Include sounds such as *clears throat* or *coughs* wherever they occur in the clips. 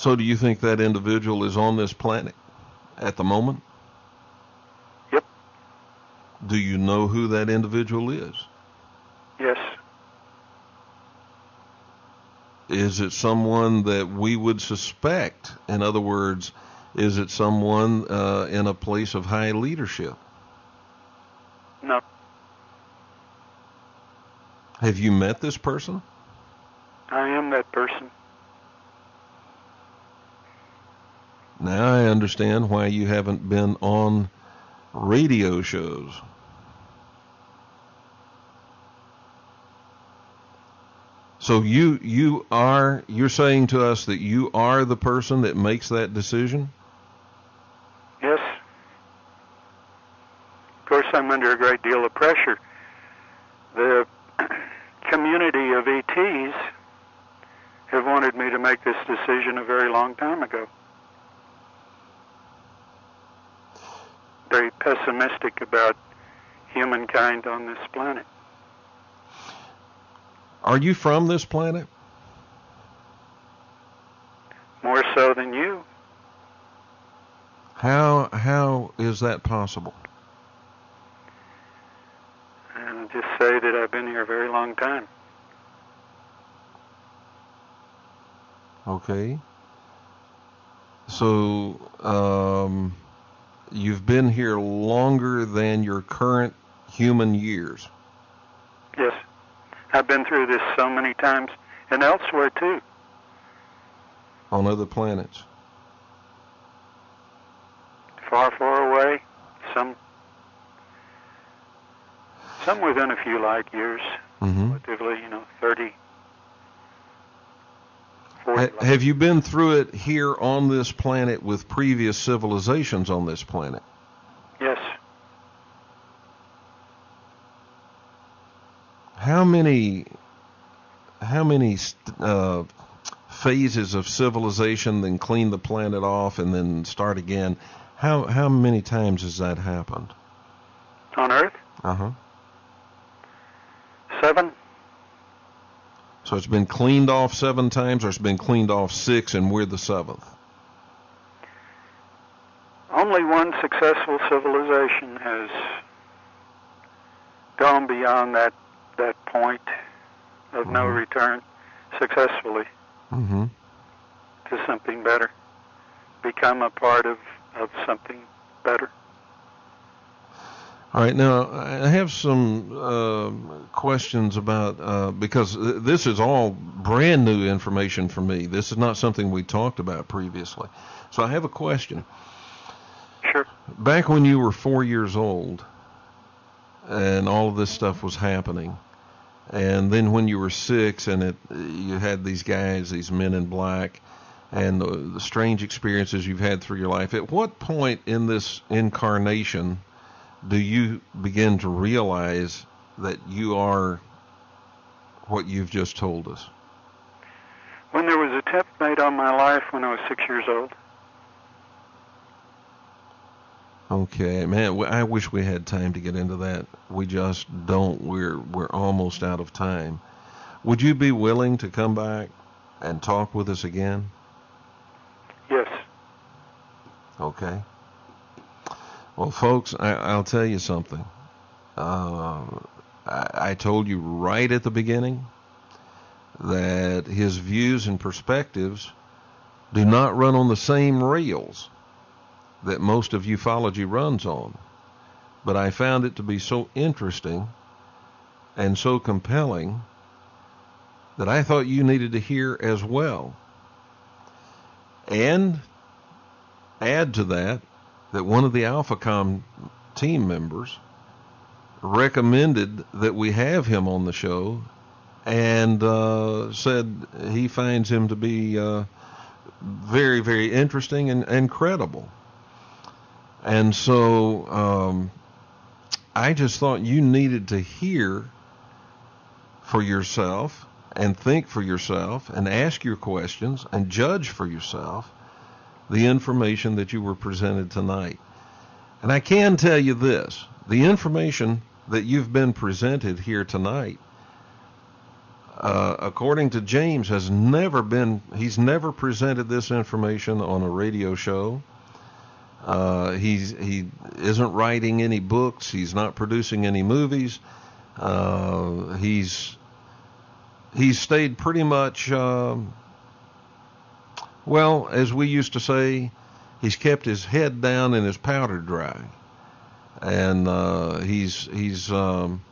So, do you think that individual is on this planet at the moment? Yep. Do you know who that individual is? Yes. Is it someone that we would suspect? In other words, is it someone uh, in a place of high leadership? No. Have you met this person? I am that person. Now I understand why you haven't been on radio shows. So you you are you're saying to us that you are the person that makes that decision? Yes. Of course, I'm under a deal of pressure. The community of ETs have wanted me to make this decision a very long time ago. Very pessimistic about humankind on this planet. Are you from this planet? More so than you. How how is that possible? And just say that I've been here a very long time. Okay. So um, you've been here longer than your current human years. Yes. I've been through this so many times and elsewhere too. On other planets. Far, far away. Some some within a few light years. Mm-hmm. Relatively, you know, 30, 40 Ha- light- have you been through it here on this planet with previous civilizations on this planet? Yes. How many how many uh, phases of civilization then clean the planet off and then start again? How how many times has that happened? On Earth? Uh-huh. 7 so it's been cleaned off seven times, or it's been cleaned off six, and we're the seventh. Only one successful civilization has gone beyond that that point of no Mhm. return successfully Mm-hmm. to something better. Become a part of, of something better. All right, now I have some uh, questions about uh, because this is all brand new information for me. This is not something we talked about previously. So I have a question. Sure. Back when you were four years old, and all of this stuff was happening, and then when you were six, and it you had these guys, these men in black, and the, the strange experiences you've had through your life. At what point in this incarnation do you begin to realize that you are what you've just told us? When there was a attempt made on my life when I was six years old. Okay, man. I wish we had time to get into that. We just don't. We're we're almost out of time. Would you be willing to come back and talk with us again? Yes. Okay. Well, folks, I, I'll tell you something. Uh, I, I told you right at the beginning that his views and perspectives do not run on the same rails that most of ufology runs on. But I found it to be so interesting and so compelling that I thought you needed to hear as well. And add to that that one of the AlphaCom team members recommended that we have him on the show and uh, said he finds him to be uh, very, very interesting and, and credible. And so um, I just thought you needed to hear for yourself and think for yourself and ask your questions and judge for yourself the information that you were presented tonight. And I can tell you this the information that you've been presented here tonight uh, according to James, has never been, he's never presented this information on a radio show. Uh, he's, he isn't writing any books. He's not producing any movies. Uh, he's, he's stayed pretty much, um, well, as we used to say, he's kept his head down and his powder dry. And, uh, he's, he's, um,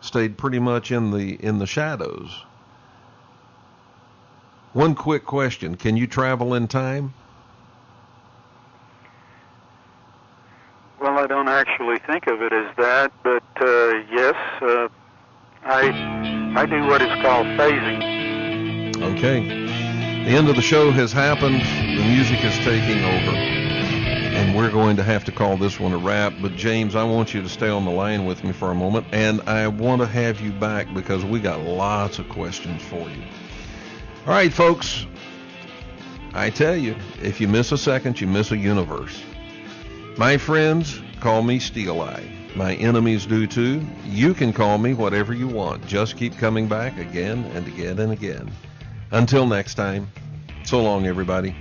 stayed pretty much in the, in the shadows. One quick question. Can you travel in time? Well, I don't actually think of it as that, but uh, yes, uh, I I do what is called phasing. Okay. The end of the show has happened. The music is taking over. And we're going to have to call this one a wrap. But, James, I want you to stay on the line with me for a moment. And I want to have you back because we got lots of questions for you. All right, folks. I tell you, if you miss a second, you miss a universe. My friends call me Steel Eye. My enemies do too. You can call me whatever you want. Just keep coming back again and again and again. Until next time, so long, everybody.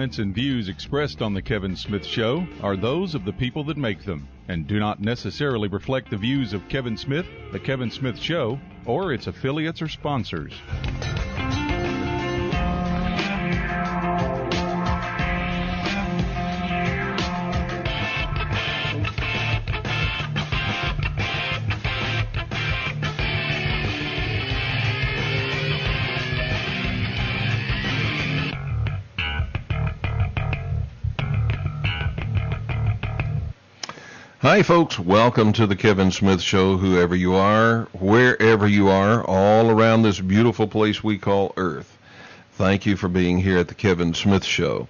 Comments and views expressed on The Kevin Smith Show are those of the people that make them and do not necessarily reflect the views of Kevin Smith, The Kevin Smith Show, or its affiliates or sponsors. Hi, folks. Welcome to the Kevin Smith Show, whoever you are, wherever you are, all around this beautiful place we call Earth. Thank you for being here at the Kevin Smith Show.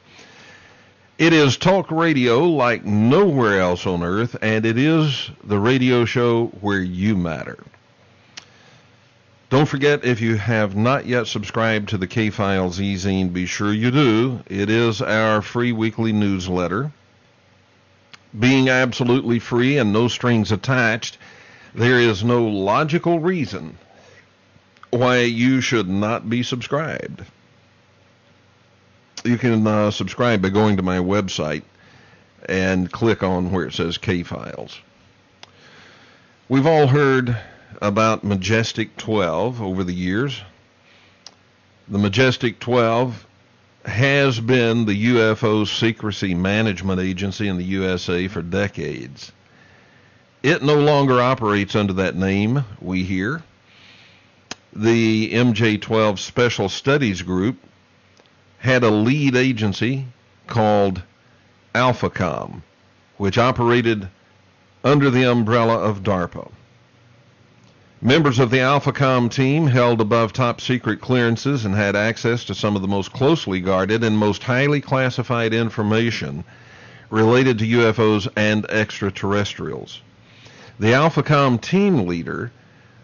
It is talk radio like nowhere else on Earth, and it is the radio show where you matter. Don't forget, if you have not yet subscribed to the K Files e-zine, be sure you do. It is our free weekly newsletter being absolutely free and no strings attached, there is no logical reason why you should not be subscribed. You can uh, subscribe by going to my website and click on where it says K Files. We've all heard about Majestic 12 over the years. The Majestic 12 has been the UFO secrecy management agency in the USA for decades. It no longer operates under that name, we hear. The MJ12 Special Studies Group had a lead agency called AlphaCom, which operated under the umbrella of DARPA. Members of the AlphaCom team held above top secret clearances and had access to some of the most closely guarded and most highly classified information related to UFOs and extraterrestrials. The AlphaCom team leader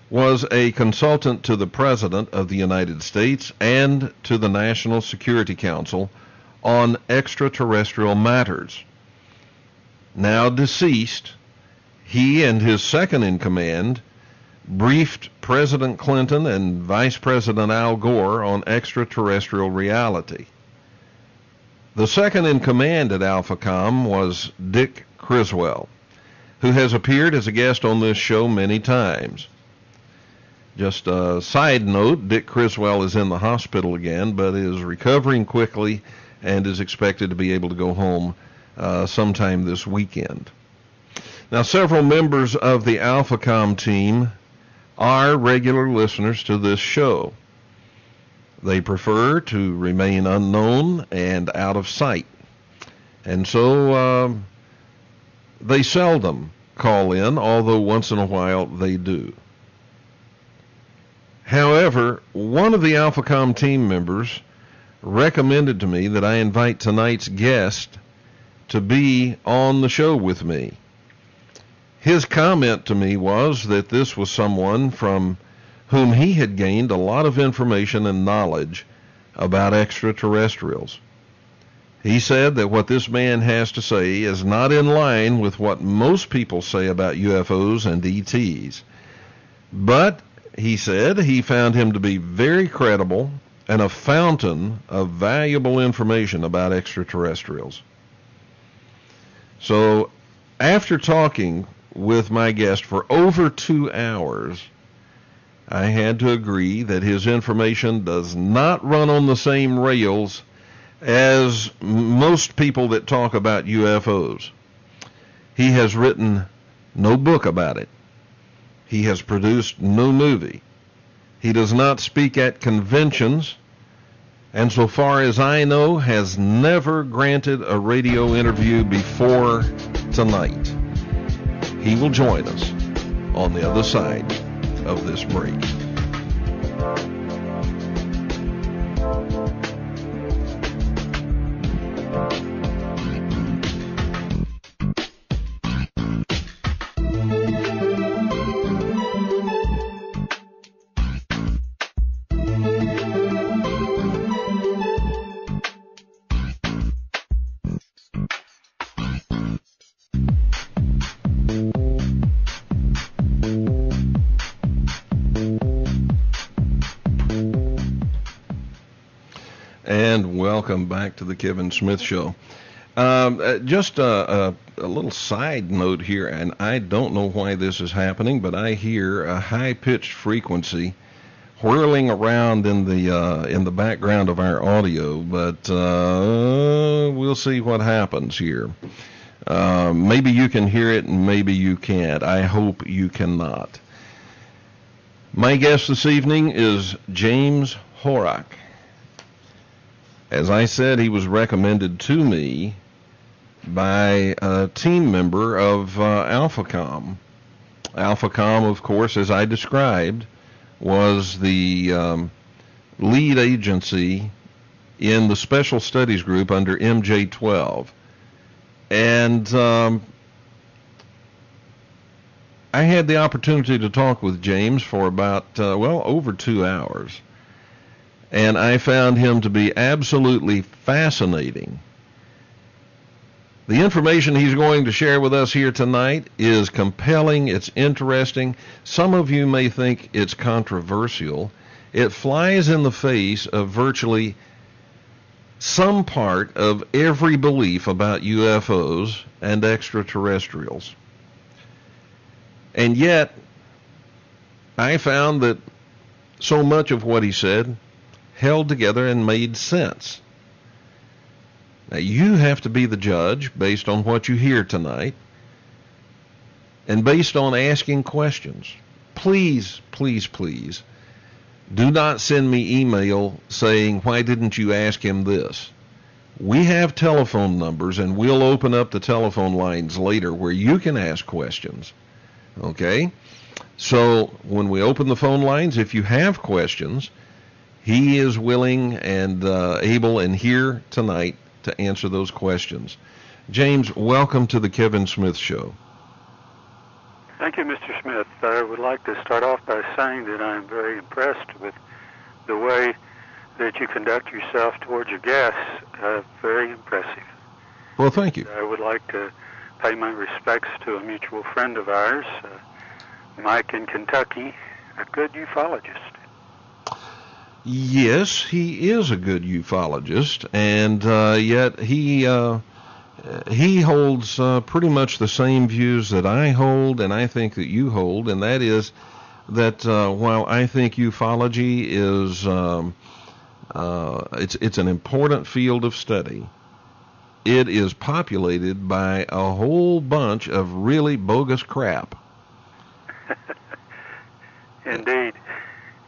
was a consultant to the President of the United States and to the National Security Council on extraterrestrial matters. Now deceased, he and his second in command briefed President Clinton and Vice President Al Gore on extraterrestrial reality. The second in command at AlphaCom was Dick Criswell, who has appeared as a guest on this show many times. Just a side note, Dick Criswell is in the hospital again, but is recovering quickly and is expected to be able to go home uh, sometime this weekend. Now, several members of the AlphaCom team are regular listeners to this show. They prefer to remain unknown and out of sight. And so uh, they seldom call in, although once in a while they do. However, one of the AlphaCom team members recommended to me that I invite tonight's guest to be on the show with me. His comment to me was that this was someone from whom he had gained a lot of information and knowledge about extraterrestrials. He said that what this man has to say is not in line with what most people say about UFOs and ETs. But he said he found him to be very credible and a fountain of valuable information about extraterrestrials. So, after talking with my guest for over two hours, I had to agree that his information does not run on the same rails as most people that talk about UFOs. He has written no book about it. He has produced no movie. He does not speak at conventions, and so far as I know, has never granted a radio interview before tonight. He will join us on the other side of this break. Welcome back to the Kevin Smith Show. Um, uh, just a, a, little side note here, and I don't know why this is happening, but I hear a high-pitched frequency whirling around in the uh, in the background of our audio. But uh, we'll see what happens here. Uh, maybe you can hear it, and maybe you can't. I hope you cannot. My guest this evening is James Horak. As I said, he was recommended to me by a team member of uh, AlphaCom. AlphaCom, of course, as I described, was the um, lead agency in the Special Studies Group under MJ12. And um, I had the opportunity to talk with James for about, uh, well, over two hours. And I found him to be absolutely fascinating. The information he's going to share with us here tonight is compelling, it's interesting. Some of you may think it's controversial. It flies in the face of virtually some part of every belief about UFOs and extraterrestrials. And yet, I found that so much of what he said held together and made sense. Now, you have to be the judge based on what you hear tonight and based on asking questions. Please, please, please do not send me email saying, Why didn't you ask him this? We have telephone numbers and we'll open up the telephone lines later where you can ask questions. Okay? So when we open the phone lines, if you have questions, he is willing and uh, able and here tonight to answer those questions. James, welcome to the Kevin Smith Show. Thank you, Mr. Smith. I would like to start off by saying that I am very impressed with the way that you conduct yourself towards your guests. Uh, very impressive. Well, thank you. I would like to pay my respects to a mutual friend of ours, uh, Mike in Kentucky, a good ufologist. Yes, he is a good ufologist, and uh, yet he uh, he holds uh, pretty much the same views that I hold, and I think that you hold, and that is that uh, while I think ufology is um, uh, it's it's an important field of study, it is populated by a whole bunch of really bogus crap. *laughs* Indeed.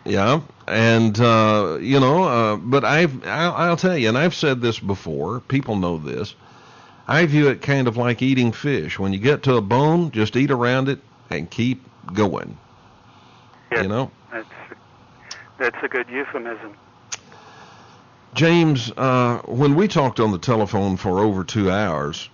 Yeah, and uh, you know, uh, but I've I'll, I'll tell you, and I've said this before. People know this. I view it kind of like eating fish. When you get to a bone, just eat around it and keep going. Yes, You know, That's that's a good euphemism. James, uh, when we talked on the telephone for over two hours,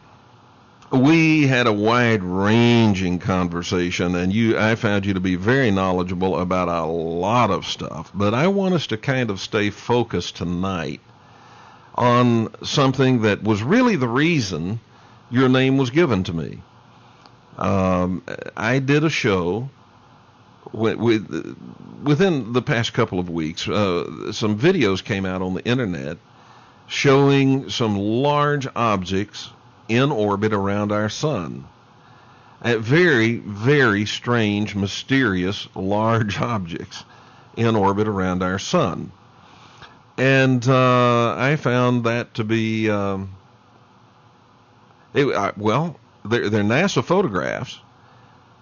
we had a wide-ranging conversation, and you, I found you to be very knowledgeable about a lot of stuff. But I want us to kind of stay focused tonight on something that was really the reason your name was given to me. Um, I did a show with within the past couple of weeks. Uh, some videos came out on the internet showing some large objects in orbit around our sun. At very, very strange, mysterious, large *laughs* objects in orbit around our sun. And uh, I found that to be, um, it, I, well, they're, they're NASA photographs,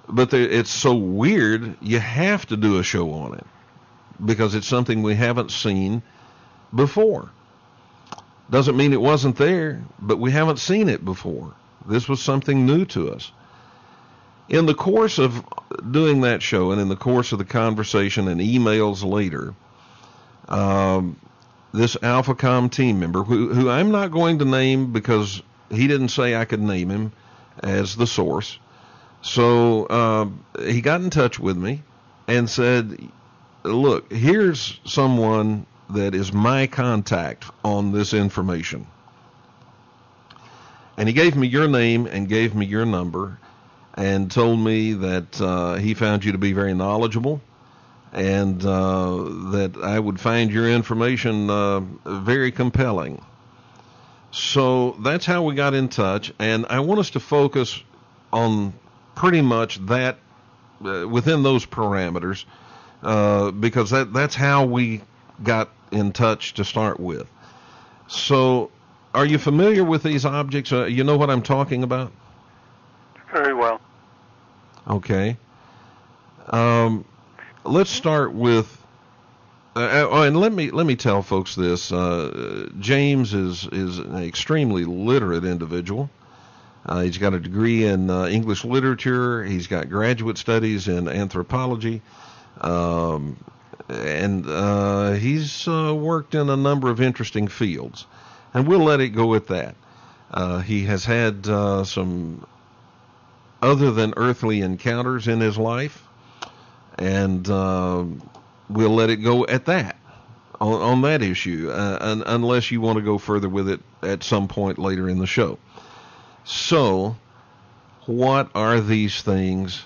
but it's so weird, you have to do a show on it because it's something we haven't seen before. Doesn't mean it wasn't there, but we haven't seen it before. This was something new to us. In the course of doing that show and in the course of the conversation and emails later, um, this AlphaCom team member, who, who I'm not going to name because he didn't say I could name him as the source, so uh, he got in touch with me and said, Look, here's someone that is my contact on this information. And he gave me your name and gave me your number and told me that uh, he found you to be very knowledgeable and uh, that I would find your information uh, very compelling. So that's how we got in touch, and I want us to focus on pretty much that uh, within those parameters uh, because that that's how we got in touch to start with. So, are you familiar with these objects? Uh, you know what I'm talking about? Very well. Okay. Um, let's start with. Uh, oh, and let me let me tell folks this. Uh, James is is an extremely literate individual. Uh, he's got a degree in uh, English literature. He's got graduate studies in anthropology, um, and uh, he's uh, worked in a number of interesting fields. And we'll let it go at that. Uh, he has had uh, some other than earthly encounters in his life, and uh, we'll let it go at that on, on that issue, uh, un, unless you want to go further with it at some point later in the show. So, what are these things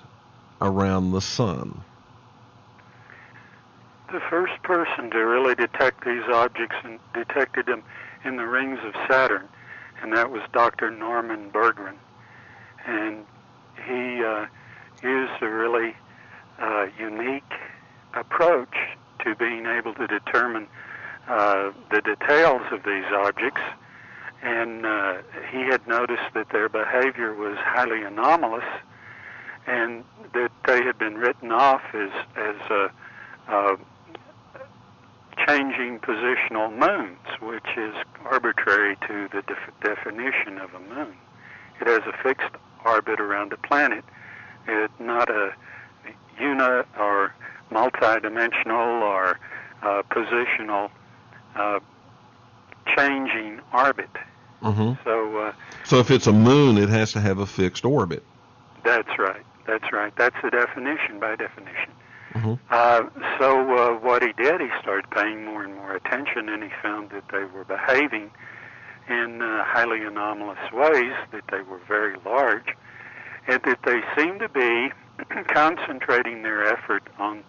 around the sun? The first person to really detect these objects and detected them in the rings of Saturn, and that was Dr. Norman Bergrun. And he uh, used a really uh, unique approach to being able to determine uh, the details of these objects. And uh, he had noticed that their behavior was highly anomalous and that they had been written off as, as changing positional moons, which is arbitrary to the def- definition of a moon. It has a fixed orbit around a planet, It's not a uni or multidimensional or uh, positional uh, changing orbit. hmm So uh, So, if it's a moon, it has to have a fixed orbit. that's right. That's right. That's the definition by definition. Hmm Uh, so uh, what he did, he started paying more and more attention, and he found that they were behaving in uh, highly anomalous ways, that they were very large, and that they seemed to be *clears throat* concentrating their effort on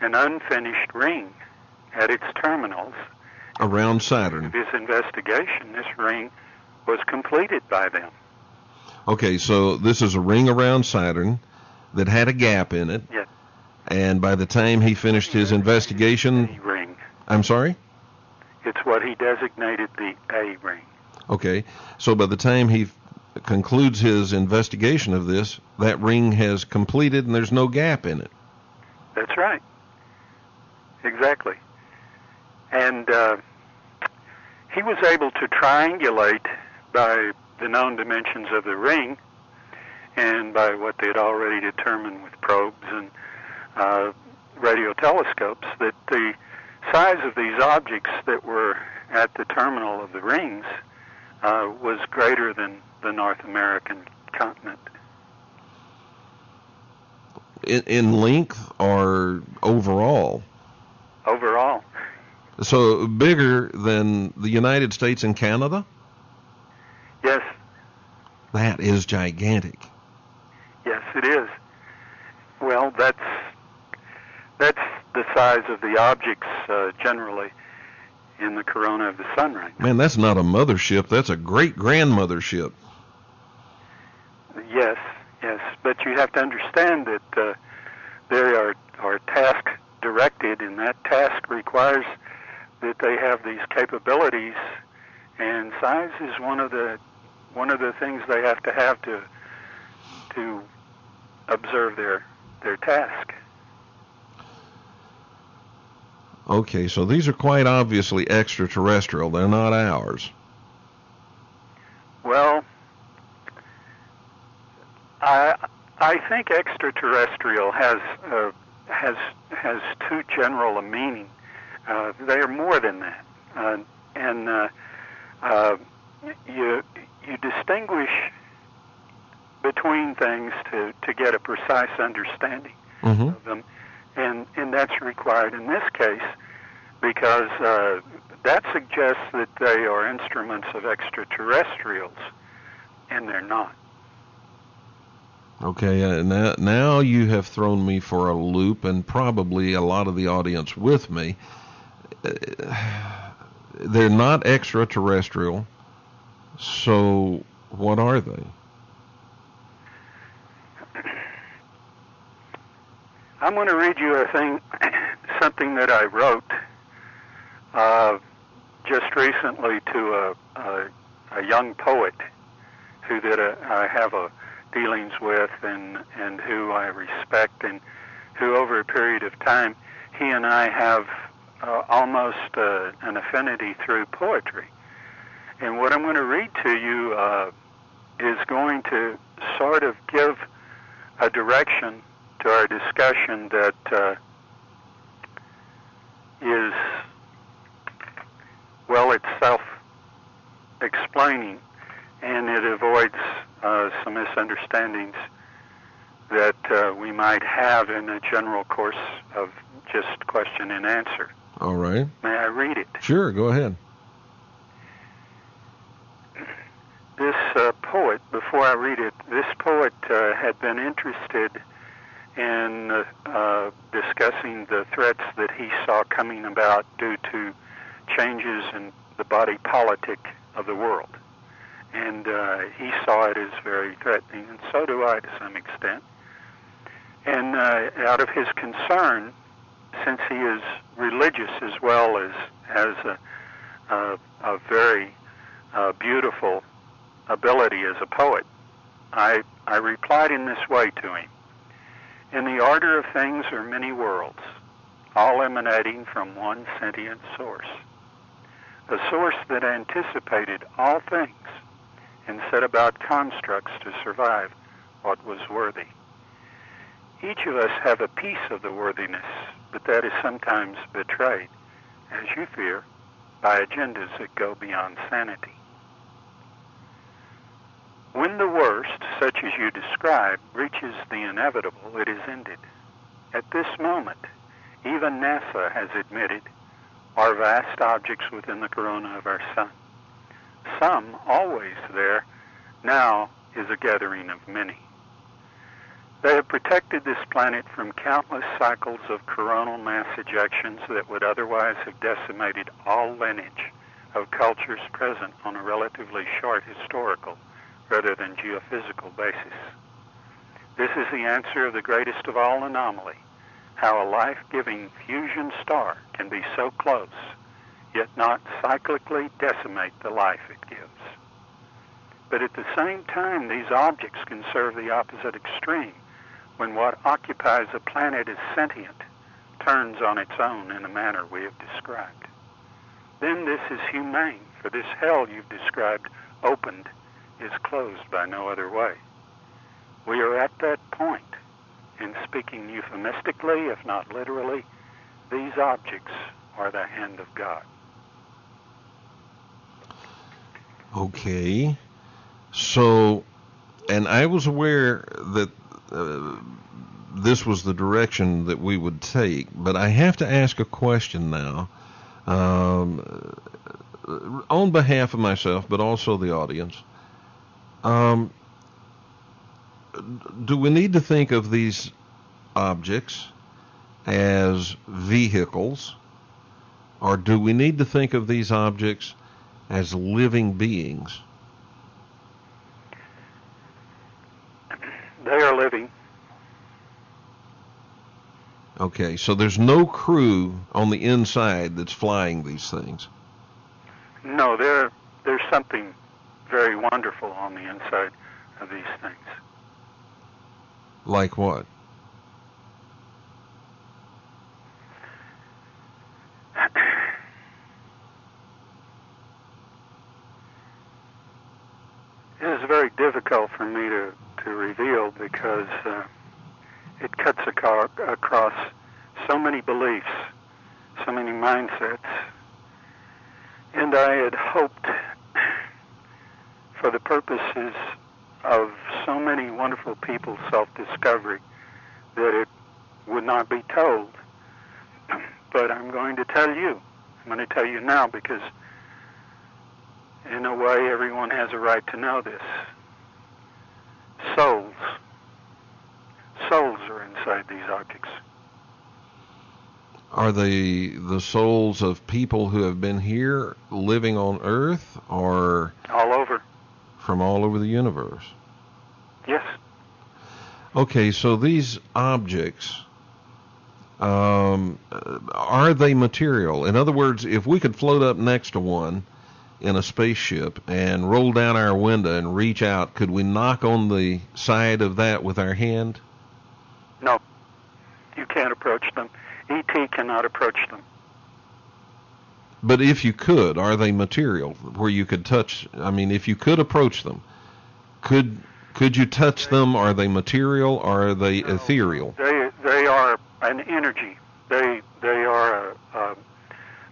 an unfinished ring at its terminals. Around Saturn. His investigation, this ring was completed by them. Okay, so this is a ring around Saturn that had a gap in it. Yes. And by the time he finished his investigation, A ring. I'm sorry? It's what he designated the A ring. Okay, so by the time he f- concludes his investigation of this, that ring has completed and there's no gap in it. That's right. Exactly. And uh, he was able to triangulate by the known dimensions of the ring and by what they had already determined with probes and uh, radio telescopes that the size of these objects that were at the terminal of the rings uh, was greater than the North American continent. In, in length or overall. Overall, So bigger than the United States and Canada? yes, That is gigantic. Yes, it is. Well, that's that's the size of the objects uh, generally in the corona of the sun right now. Man, that's not a mothership, that's a great grandmothership. Yes, yes, but you have to understand that uh, they are are task directed, and that task requires that they have these capabilities, and size is one of the one of the things they have to have to to observe their their task. Okay, so these are quite obviously extraterrestrial. They're not ours. Well, I I think extraterrestrial has uh, has has too general a meaning. Uh, they are more than that, uh, and uh, uh, you you distinguish between things to to get a precise understanding hmm of them, and and that's required in this case because uh, that suggests that they are instruments of extraterrestrials, and they're not. Okay, uh, now, now you have thrown me for a loop, and probably a lot of the audience with me. Uh, They're not extraterrestrial, so what are they? I'm going to read you a thing, *coughs* something that I wrote uh, just recently to a, a, a young poet who that uh, I have a dealings with and and who I respect and who over a period of time he and I have uh, almost uh, an affinity through poetry. And what I'm going to read to you uh, is going to sort of give a direction to our discussion that uh, is, well, it's self-explaining, and it avoids uh, some misunderstandings that uh, we might have in a general course of just question and answer. All right. May I read it? Sure, go ahead. This uh, poet, before I read it, this poet uh, had been interested in uh, discussing the threats that he saw coming about due to changes in the body politic of the world. And uh, he saw it as very threatening, and so do I to some extent. And uh, out of his concern, since he is religious as well as has a, a, a very uh, beautiful ability as a poet, I, I replied in this way to him. In the order of things are many worlds, all emanating from one sentient source, a source that anticipated all things and set about constructs to survive what was worthy. Each of us have a piece of the worthiness, but that is sometimes betrayed, as you fear, by agendas that go beyond sanity. When the worst, such as you describe, reaches the inevitable, it is ended. At this moment, even NASA has admitted are vast objects within the corona of our sun. Some, always there, now is a gathering of many. They have protected this planet from countless cycles of coronal mass ejections that would otherwise have decimated all lineage of cultures present on a relatively short historical rather than geophysical basis. This is the answer of the greatest of all anomaly, how a life-giving fusion star can be so close, yet not cyclically decimate the life it gives. But at the same time, these objects can serve the opposite extreme when what occupies a planet is sentient, turns on its own in a manner we have described. Then this is humane, for this hell you've described opened is closed by no other way. We are at that point, in speaking euphemistically, if not literally, these objects are the hand of God. Okay. So, and I was aware that uh, this was the direction that we would take, but I have to ask a question now. Um, on behalf of myself, but also the audience. Um, do we need to think of these objects as vehicles, or do we need to think of these objects as living beings? They are living. Okay, so there's no crew on the inside that's flying these things. No, there there's something very wonderful on the inside of these things. Like what? *clears throat* It is very difficult for me to, to reveal because uh, it cuts across so many beliefs, so many mindsets. And I had hoped for the purposes of so many wonderful people's self-discovery that it would not be told. *clears throat* But I'm going to tell you. I'm going to tell you now because in a way everyone has a right to know this. Souls. Souls are inside these objects. Are they the souls of people who have been here living on Earth or. From all over the universe? Yes. Okay, so these objects, um, are they material? In other words, if we could float up next to one in a spaceship and roll down our window and reach out, could we knock on the side of that with our hand? No. You can't approach them. ET cannot approach them. But if you could, are they material where you could touch? I mean, if you could approach them, could could you touch them? Are they material? Or are they ethereal? They they are an energy. They they are a, a,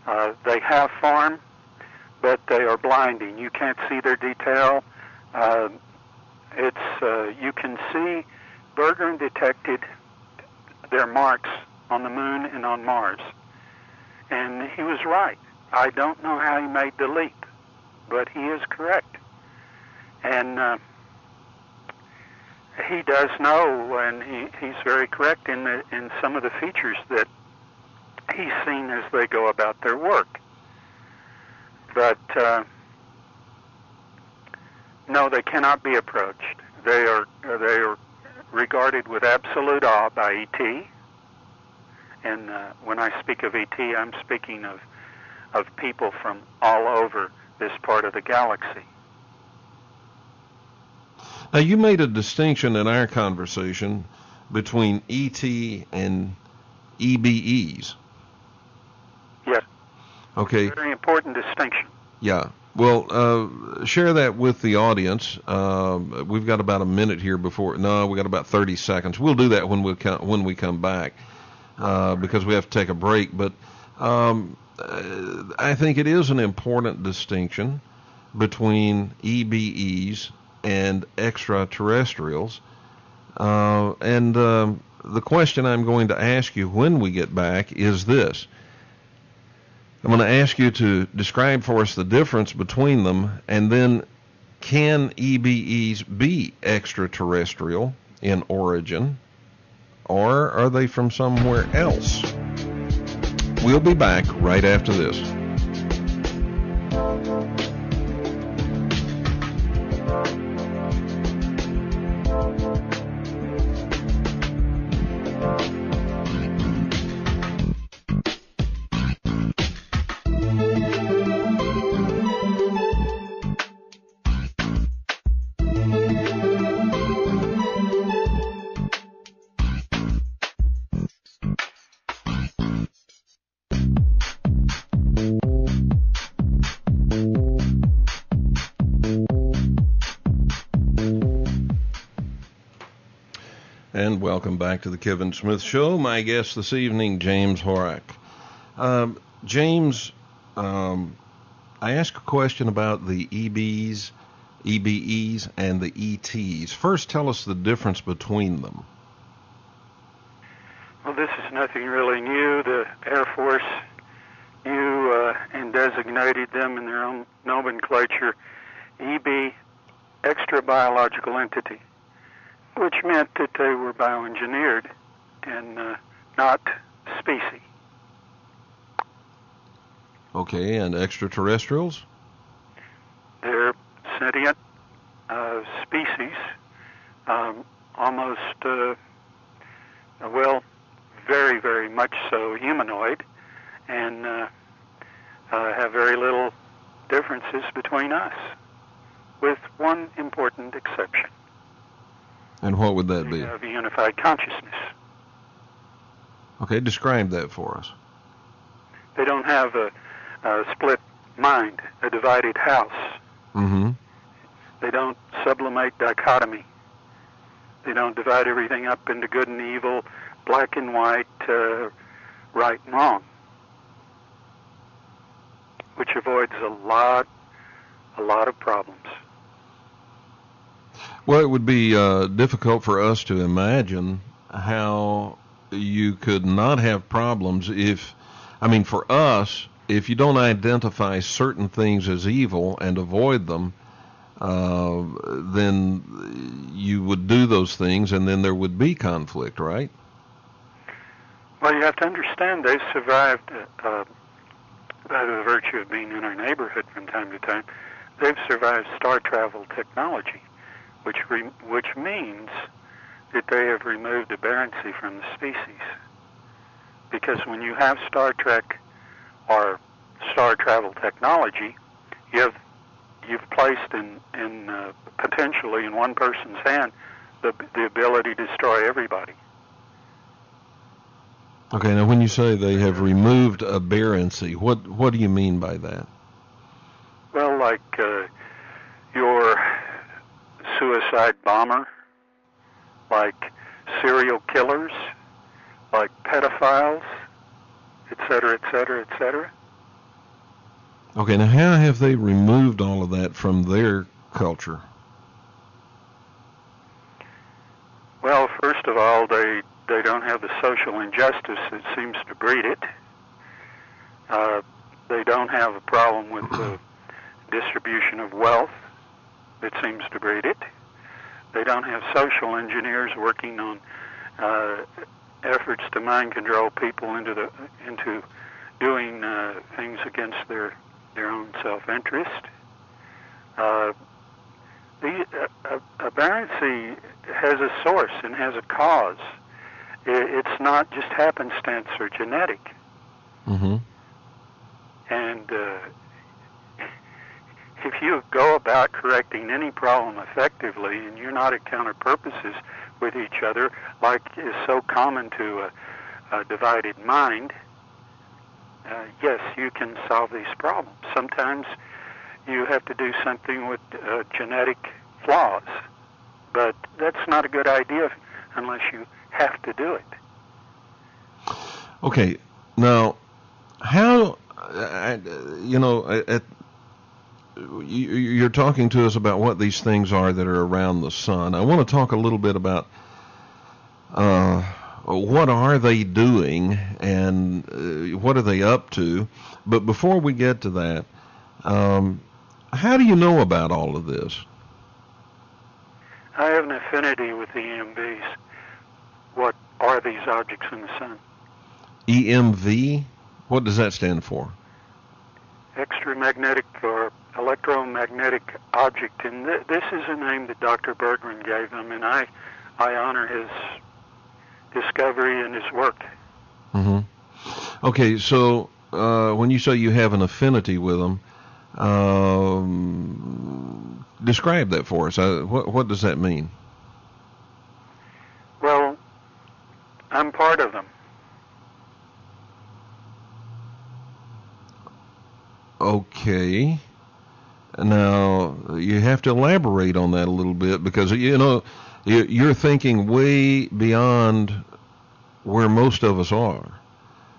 uh, they have form, but they are blinding. You can't see their detail. Uh, it's uh, you can see. Bergrun detected their marks on the moon and on Mars, and he was right. I don't know how he made the leap, but he is correct. And uh, he does know, and he, he's very correct in the, in some of the features that he's seen as they go about their work. But uh, no, they cannot be approached. They are they are regarded with absolute awe by ET. And uh, when I speak of ET, I'm speaking of of people from all over this part of the galaxy. Now, you made a distinction in our conversation between ET and EBEs. Yes, Okay, very important distinction. yeah. Well, uh, share that with the audience. Um, we've got about a minute here before. No, we got about 30 seconds. We'll do that when we come, when we come back uh, because we have to take a break. But um, uh, I think it is an important distinction between EBEs and extraterrestrials. Uh, and um, the question I'm going to ask you when we get back is this. I'm going to ask you to describe for us the difference between them, and then can EBEs be extraterrestrial in origin, or are they from somewhere else? We'll be back right after this. Back to the Kevin Smith Show. My guest this evening, James Horak. Um, James, um, I asked a question about the EBs, EBEs, and the ETs. First, tell us the difference between them. Well, this is nothing really new. The Air Force knew uh, and designated them in their own nomenclature EB, extra biological entity which meant that they were bioengineered and uh, not species. Okay, and extraterrestrials? They're sentient uh, species, um, almost, uh, well, very, very much so humanoid, and uh, uh, have very little differences between us, with one important exception. And what would that be? have a unified consciousness. Okay, describe that for us. They don't have a, a split mind, a divided house. Mm-hmm. They don't sublimate dichotomy. They don't divide everything up into good and evil, black and white, uh, right and wrong, which avoids a lot, a lot of problems. Well, it would be uh, difficult for us to imagine how you could not have problems if, I mean, for us, if you don't identify certain things as evil and avoid them, uh, then you would do those things and then there would be conflict, right? Well, you have to understand they've survived uh, by the virtue of being in our neighborhood from time to time. They've survived star travel technology, which re- which means that they have removed aberrancy from the species. Because when you have Star Trek or star travel technology, you have you've placed in in uh, potentially in one person's hand the the ability to destroy everybody. Okay, now when you say they have removed aberrancy, what what do you mean by that? Well, like uh, your suicide bomber, like serial killers, like pedophiles, et cetera, et cetera, et cetera. Okay, now how have they removed all of that from their culture? Well, first of all, they they don't have the social injustice that seems to breed it. Uh, they don't have a problem with the distribution of wealth that seems to breed it. They don't have social engineers working on uh, efforts to mind control people into the into doing uh, things against their their own self-interest. Uh, the uh, aberrancy has a source and has a cause. It's not just happenstance or genetic. Mm-hmm. And uh, if you go about correcting any problem effectively and you're not at counter purposes with each other, like is so common to a, a divided mind, uh, yes, you can solve these problems. Sometimes you have to do something with uh, genetic flaws, but that's not a good idea unless you have to do it. Okay, now how I, you know at you're talking to us about what these things are that are around the sun. I want to talk a little bit about uh, what are they doing and uh, what are they up to. But before we get to that, um, how do you know about all of this? I have an affinity with the EMVs. What are these objects in the sun? EMV? What does that stand for? Extramagnetic or electromagnetic object, and th- this is a name that Dr. Bergrun gave them, and I, I honor his discovery and his work. Mm-hmm. Okay, so uh, when you say you have an affinity with them, um, describe that for us. Uh, what what does that mean? Well, I'm part of them. Okay. Now you have to elaborate on that a little bit because you know you're thinking way beyond where most of us are.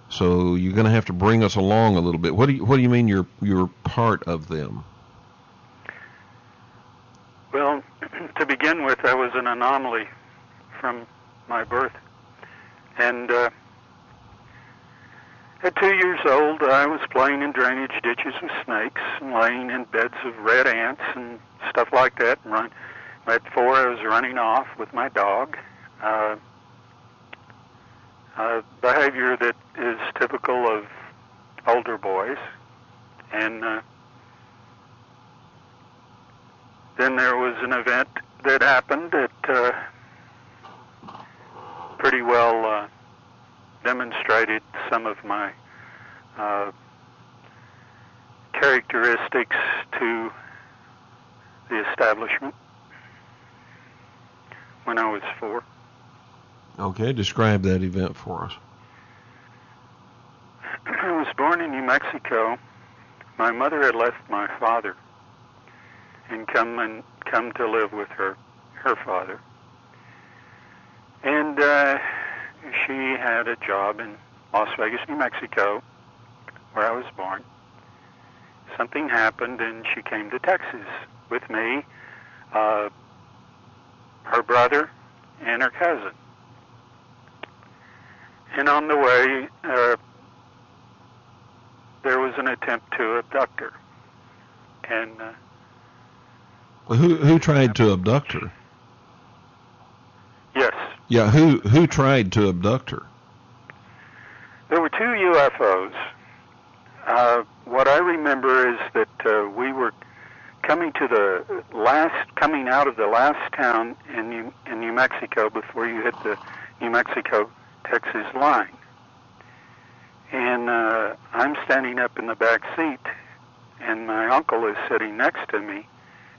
So you're going to have to bring us along a little bit. What do you What do you mean you're you're part of them? Well, *clears throat* to begin with, I was an anomaly from my birth, and uh, at two years old, I was playing in drainage ditches with snakes and laying in beds of red ants and stuff like that. And run. At four, I was running off with my dog. Uh, uh, behavior that is typical of older boys. And uh, then there was an event that happened that uh, pretty well uh, demonstrated some of my uh, characteristics to the establishment when I was four. Okay, describe that event for us. *clears throat* I was born in New Mexico. My mother had left my father and come and come to live with her her father. And uh, she had a job in Las Vegas, New Mexico, where I was born. Something happened, and she came to Texas with me, uh, her brother, and her cousin. And on the way, uh, there was an attempt to abduct her. And uh, well, who who tried to abduct her? Yes. Yeah, who who tried to abduct her? There were two UFOs. Uh, what I remember is that uh, we were coming to the last, coming out of the last town in New, in New Mexico before you hit the New Mexico Texas line. And uh, I'm standing up in the back seat, and my uncle is sitting next to me,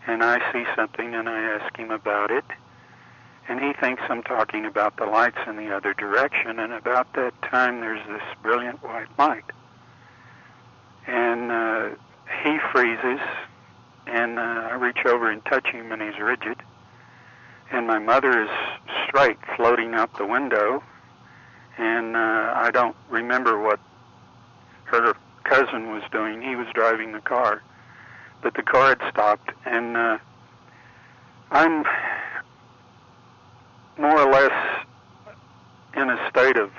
and I see something, and I ask him about it, and he thinks I'm talking about the lights in the other direction, and about that time there's this brilliant white light. And uh, he freezes, and uh, I reach over and touch him, and he's rigid. And my mother is straight, floating out the window, and uh, I don't remember what her cousin was doing. He was driving the car, but the car had stopped, and uh, I'm more or less in a state of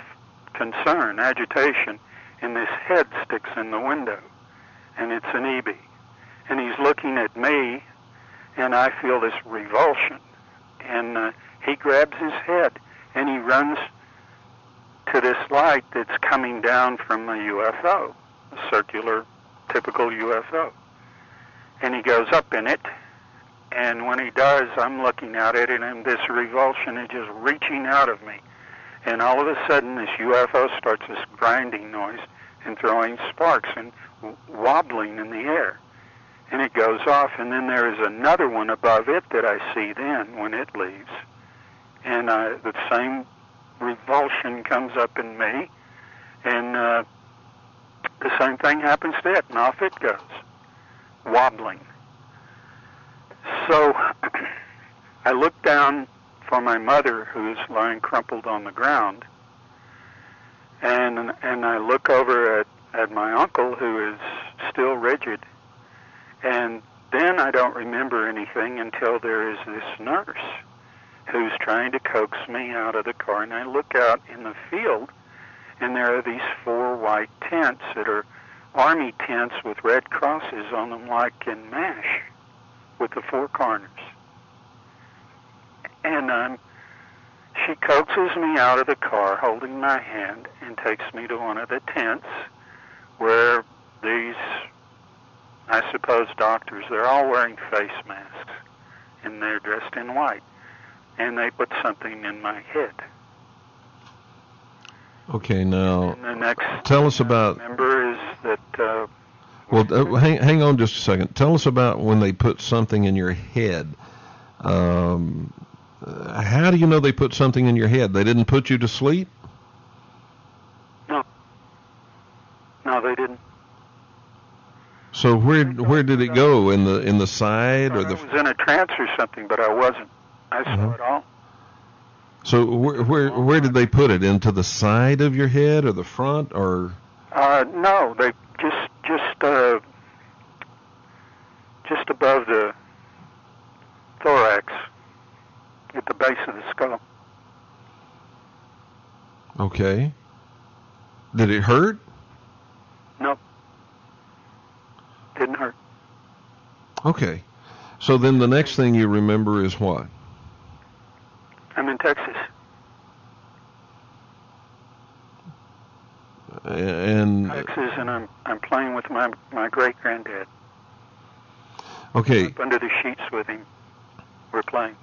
concern, agitation, and this head sticks in the window, and it's an EB, and he's looking at me, and I feel this revulsion, and uh, he grabs his head, and he runs to this light that's coming down from a UFO, a circular, typical UFO. And he goes up in it, and when he does, I'm looking at it, and this revulsion is just reaching out of me. And all of a sudden, this UFO starts this grinding noise and throwing sparks and wobbling in the air. And it goes off, and then there is another one above it that I see then when it leaves. And uh, the same revulsion comes up in me, and uh, the same thing happens to it, and off it goes, wobbling. So *clears throat* I look down for my mother, who's lying crumpled on the ground, and and I look over at, at my uncle, who is still rigid, and then I don't remember anything until there is this nurse who's trying to coax me out of the car, and I look out in the field, and there are these four white tents that are army tents with red crosses on them, like in MASH, with the four corners. And um, she coaxes me out of the car, holding my hand, and takes me to one of the tents where these, I suppose, doctors, they're all wearing face masks, and they're dressed in white and they put something in my head. Okay, now the next tell us about. remember is that uh, Well, uh, hang hang on just a second. Tell us about when they put something in your head. Um, uh, how do you know they put something in your head? They didn't put you to sleep. no, No, they didn't. So where where did it go in the in the side or the? I was in a trance or something, but I wasn't. I saw Mhm. it all. So where where where did they put it? Into the side of your head or the front or? Uh, no, they just just uh, just above the thorax, at the base of the skull. Okay. Did it hurt? No. Didn't hurt. Okay. So then the next thing you remember is what? I'm in Texas. And Texas, and I'm I'm playing with my my great granddad. okay, under the sheets with him. We're playing.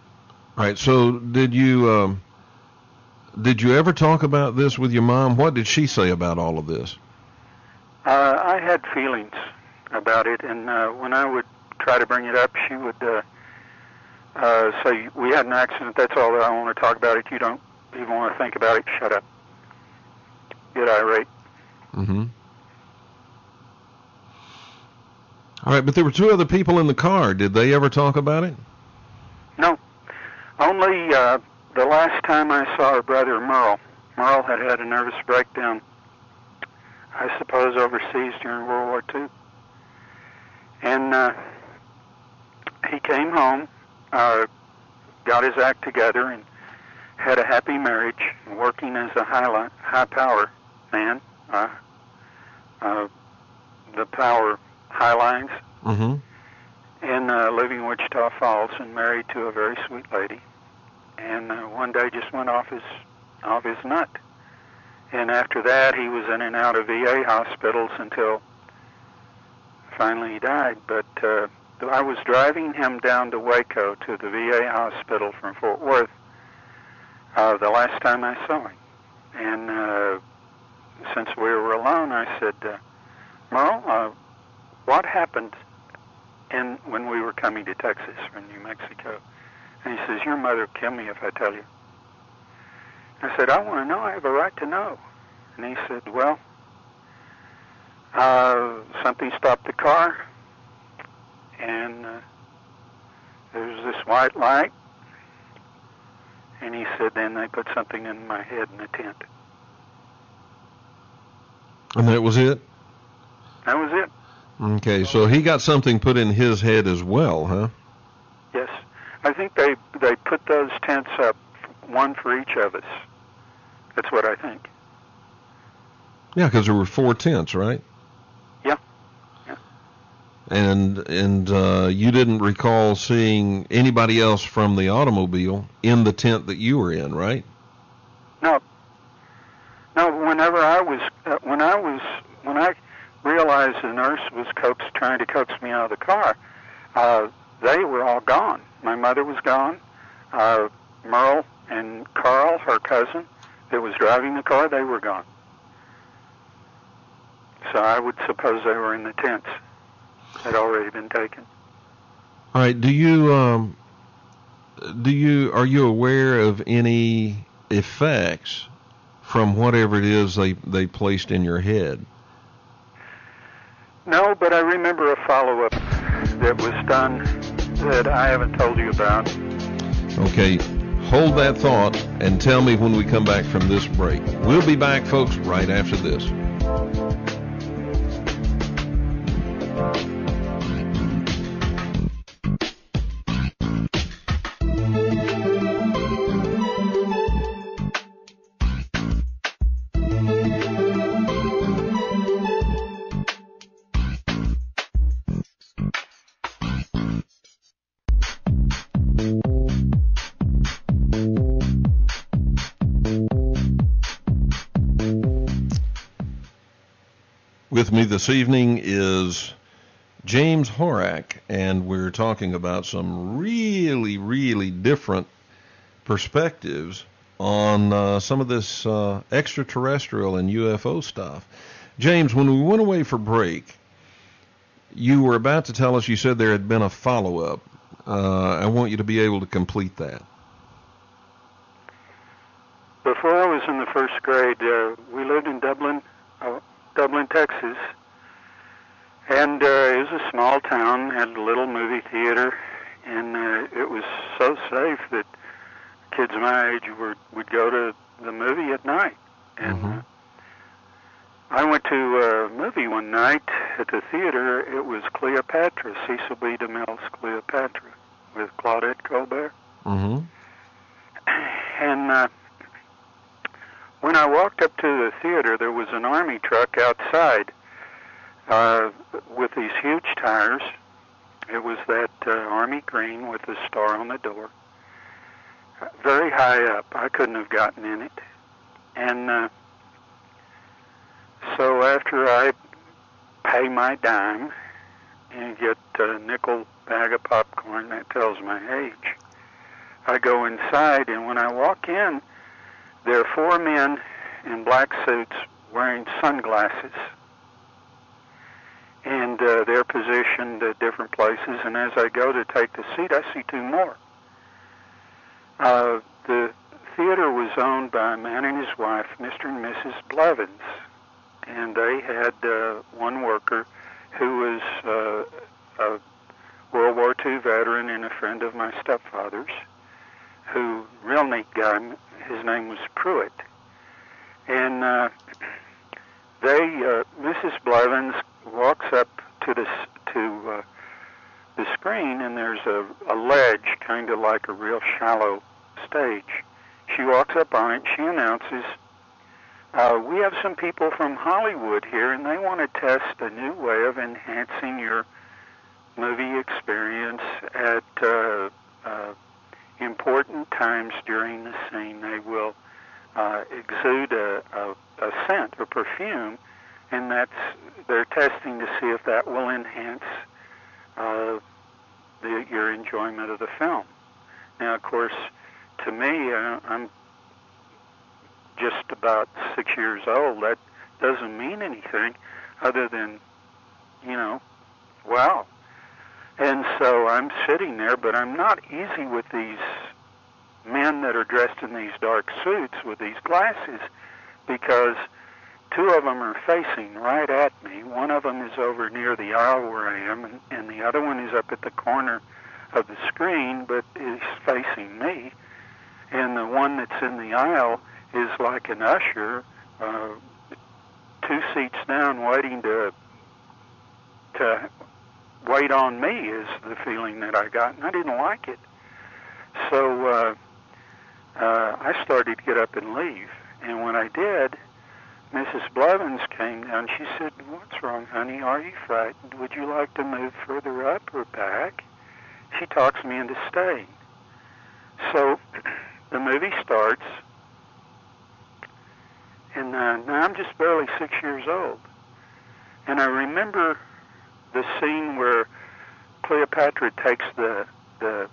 all right. So did you um, did you ever talk about this with your mom? What did she say about all of this? Uh, I had feelings about it, and uh, when I would try to bring it up, she would uh, uh, say, "We had an accident. That's all that I want to talk about it. You don't even want to think about it. Shut up." Get irate. Mm-hmm. All right, but there were two other people in the car. Did they ever talk about it? No, only uh, the last time I saw her brother Merle. Merle had had a nervous breakdown. I suppose overseas during World War II. And uh, he came home, uh, got his act together, and had a happy marriage, working as a high, high power man, uh, uh, the power high lines, Mm-hmm. and uh, living in Wichita Falls, and married to a very sweet lady. And uh, one day just went off his off his nut. And after that, he was in and out of VA hospitals until finally he died. But uh, I was driving him down to Waco to the VA hospital from Fort Worth uh, the last time I saw him. And uh, since we were alone, I said, uh, Merle, uh, what happened in when we were coming to Texas from New Mexico? And he says, Your mother will kill me if I tell you. I said, I want to know. I have a right to know. And he said, Well, uh, something stopped the car, and uh, there was this white light. And he said, Then they put something in my head in the tent. And that was it. That was it. Okay, so he got something put in his head as well, huh? Yes, I think they they put those tents up, one for each of us. That's what I think. Yeah, because there were four tents, right? Yeah. Yeah. And and uh, you didn't recall seeing anybody else from the automobile in the tent that you were in, right? No. No. Whenever I was uh, when I was when I realized the nurse was coax trying to coax me out of the car, uh, they were all gone. My mother was gone. Uh, Merle and Carl, her cousin, that was driving the car, they were gone. So I would suppose they were in the tents. Had already been taken. All right. Do you um, do you are you aware of any effects from whatever it is they they placed in your head? No, but I remember a follow-up that was done that I haven't told you about. Okay. Hold that thought and tell me when we come back from this break. We'll be back, folks, right after this. Me this evening is James Horak, and we're talking about some really, really different perspectives on uh, some of this uh, extraterrestrial and UFO stuff. James, when we went away for break, you were about to tell us you said there had been a follow up. Uh, I want you to be able to complete that. Before I was in the first grade, uh, we lived in Dublin, uh, Dublin, Texas, and uh, it was a small town, had a little movie theater, and uh, it was so safe that kids my age were, would go to the movie at night. And Mhm. uh, I went to a movie one night at the theater. It was Cleopatra, Cecil B. DeMille's Cleopatra, with Claudette Colbert. Mm-hmm. And uh, when I walked up to the theater, there was an army truck outside uh, with these huge tires. It was that uh, army green with the star on the door. Very high up. I couldn't have gotten in it. And uh, so after I pay my dime and get a nickel bag of popcorn, that tells my age. I go inside, and when I walk in, there are four men in black suits wearing sunglasses. And uh, they're positioned at different places, and as I go to take the seat, I see two more. Uh, the theater was owned by a man and his wife, Mr. and Mrs. Blevins, and they had uh, one worker who was uh, a World War II veteran and a friend of my stepfather's who real neat guy. His name was Pruitt, and uh, they uh, Mrs. Blevins walks up to this to uh, the screen, and there's a, a ledge, kind of like a real shallow stage. She walks up on it. She announces, uh, "We have some people from Hollywood here, and they want to test a new way of enhancing your movie experience at." Uh, uh, important times during the scene, they will uh, exude a, a, a scent, a perfume, and that's they're testing to see if that will enhance uh, the, your enjoyment of the film. Now, of course, to me, uh, I'm just about six years old. That doesn't mean anything other than, you know, wow. And so I'm sitting there, but I'm not easy with these men that are dressed in these dark suits with these glasses because two of them are facing right at me. One of them is over near the aisle where I am, and, and the other one is up at the corner of the screen, but is facing me. And the one that's in the aisle is like an usher, uh, two seats down, waiting to to wait on me is the feeling that I got, and I didn't like it. So uh, uh, I started to get up and leave, and when I did, Mrs. Blevins came down. She said, "What's wrong, honey? Are you frightened? Would you like to move further up or back?" She talks me into staying. So *clears throat* the movie starts, and uh, now I'm just barely six years old, and I remember the scene where Cleopatra takes the the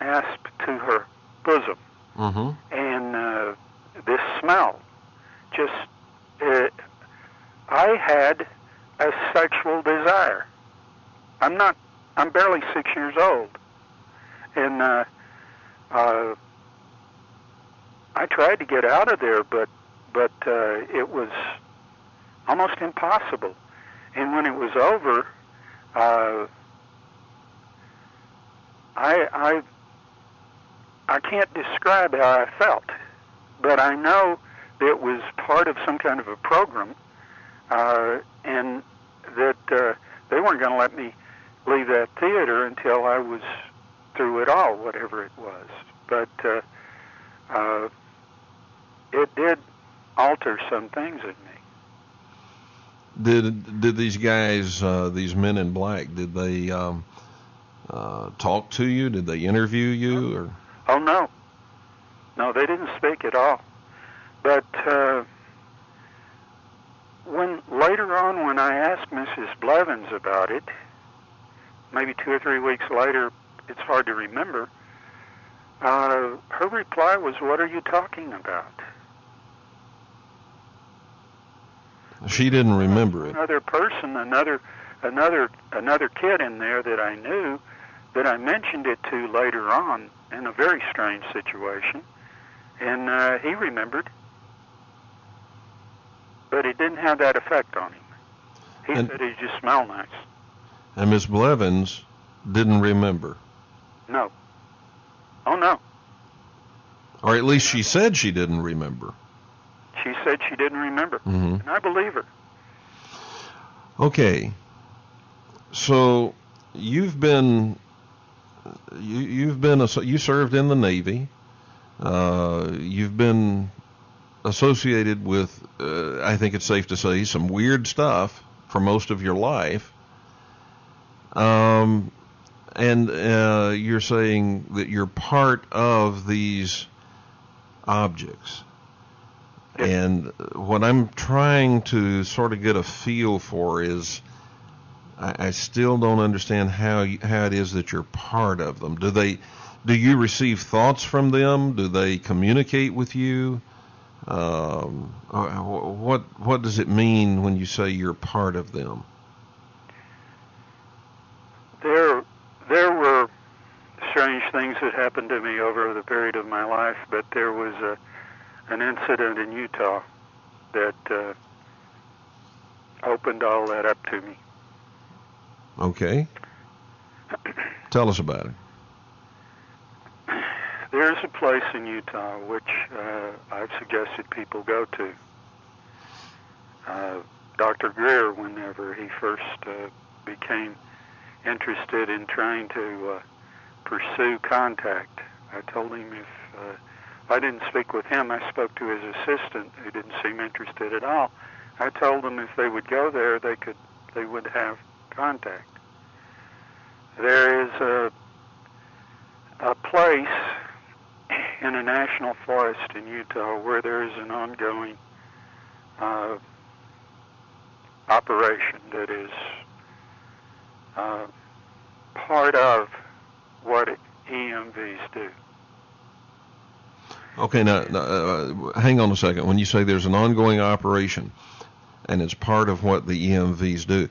asp to her bosom, Mm-hmm. and uh, this smell just uh, I had a sexual desire. I'm not. I'm barely six years old, and uh, uh, I tried to get out of there, but but uh, it was almost impossible. And when it was over, uh, I I I can't describe how I felt, but I know it was part of some kind of a program, uh, and that uh, they weren't going to let me leave that theater until I was through it all, whatever it was. But uh, uh, it did alter some things in. Did did these guys, uh, these men in black, did they um, uh, talk to you? Did they interview you? Or Oh no, no, they didn't speak at all. But uh, when later on, when I asked Mrs. Blevins about it, maybe two or three weeks later, it's hard to remember. Uh, her reply was, "What are you talking about?" She didn't remember it. Another person, another, another, another kid in there that I knew, that I mentioned it to later on in a very strange situation, and uh, he remembered, but it didn't have that effect on him. He And- said he just smelled nice. And Miss Blevins didn't remember. No. Oh no. Or at least she said she didn't remember. She said she didn't remember, hmm and I believe her. Okay. So you've been you you've been a, you served in the Navy. Uh, you've been associated with uh, I think it's safe to say some weird stuff for most of your life. Um, and uh, you're saying that you're part of these objects. And what I'm trying to sort of get a feel for is, I, I still don't understand how you, how it is that you're part of them. Do they, do you receive thoughts from them? Do they communicate with you? Um, uh, what what does it mean when you say you're part of them? There, there were strange things that happened to me over the period of my life, but there was a, an incident in Utah that uh, opened all that up to me. Okay, tell us about it. There's a place in Utah which uh, I've suggested people go to. Uh, Dr. Greer, whenever he first uh, became interested in trying to uh, pursue contact, I told him if, uh, if I didn't speak with him, I spoke to his assistant, who didn't seem interested at all. I told them if they would go there, they could, they would have contact. There is a a place in a national forest in Utah where there is an ongoing uh, operation that is uh, part of what EMVs do. Okay, now, uh, hang on a second. When you say there's an ongoing operation, and it's part of what the EMVs do,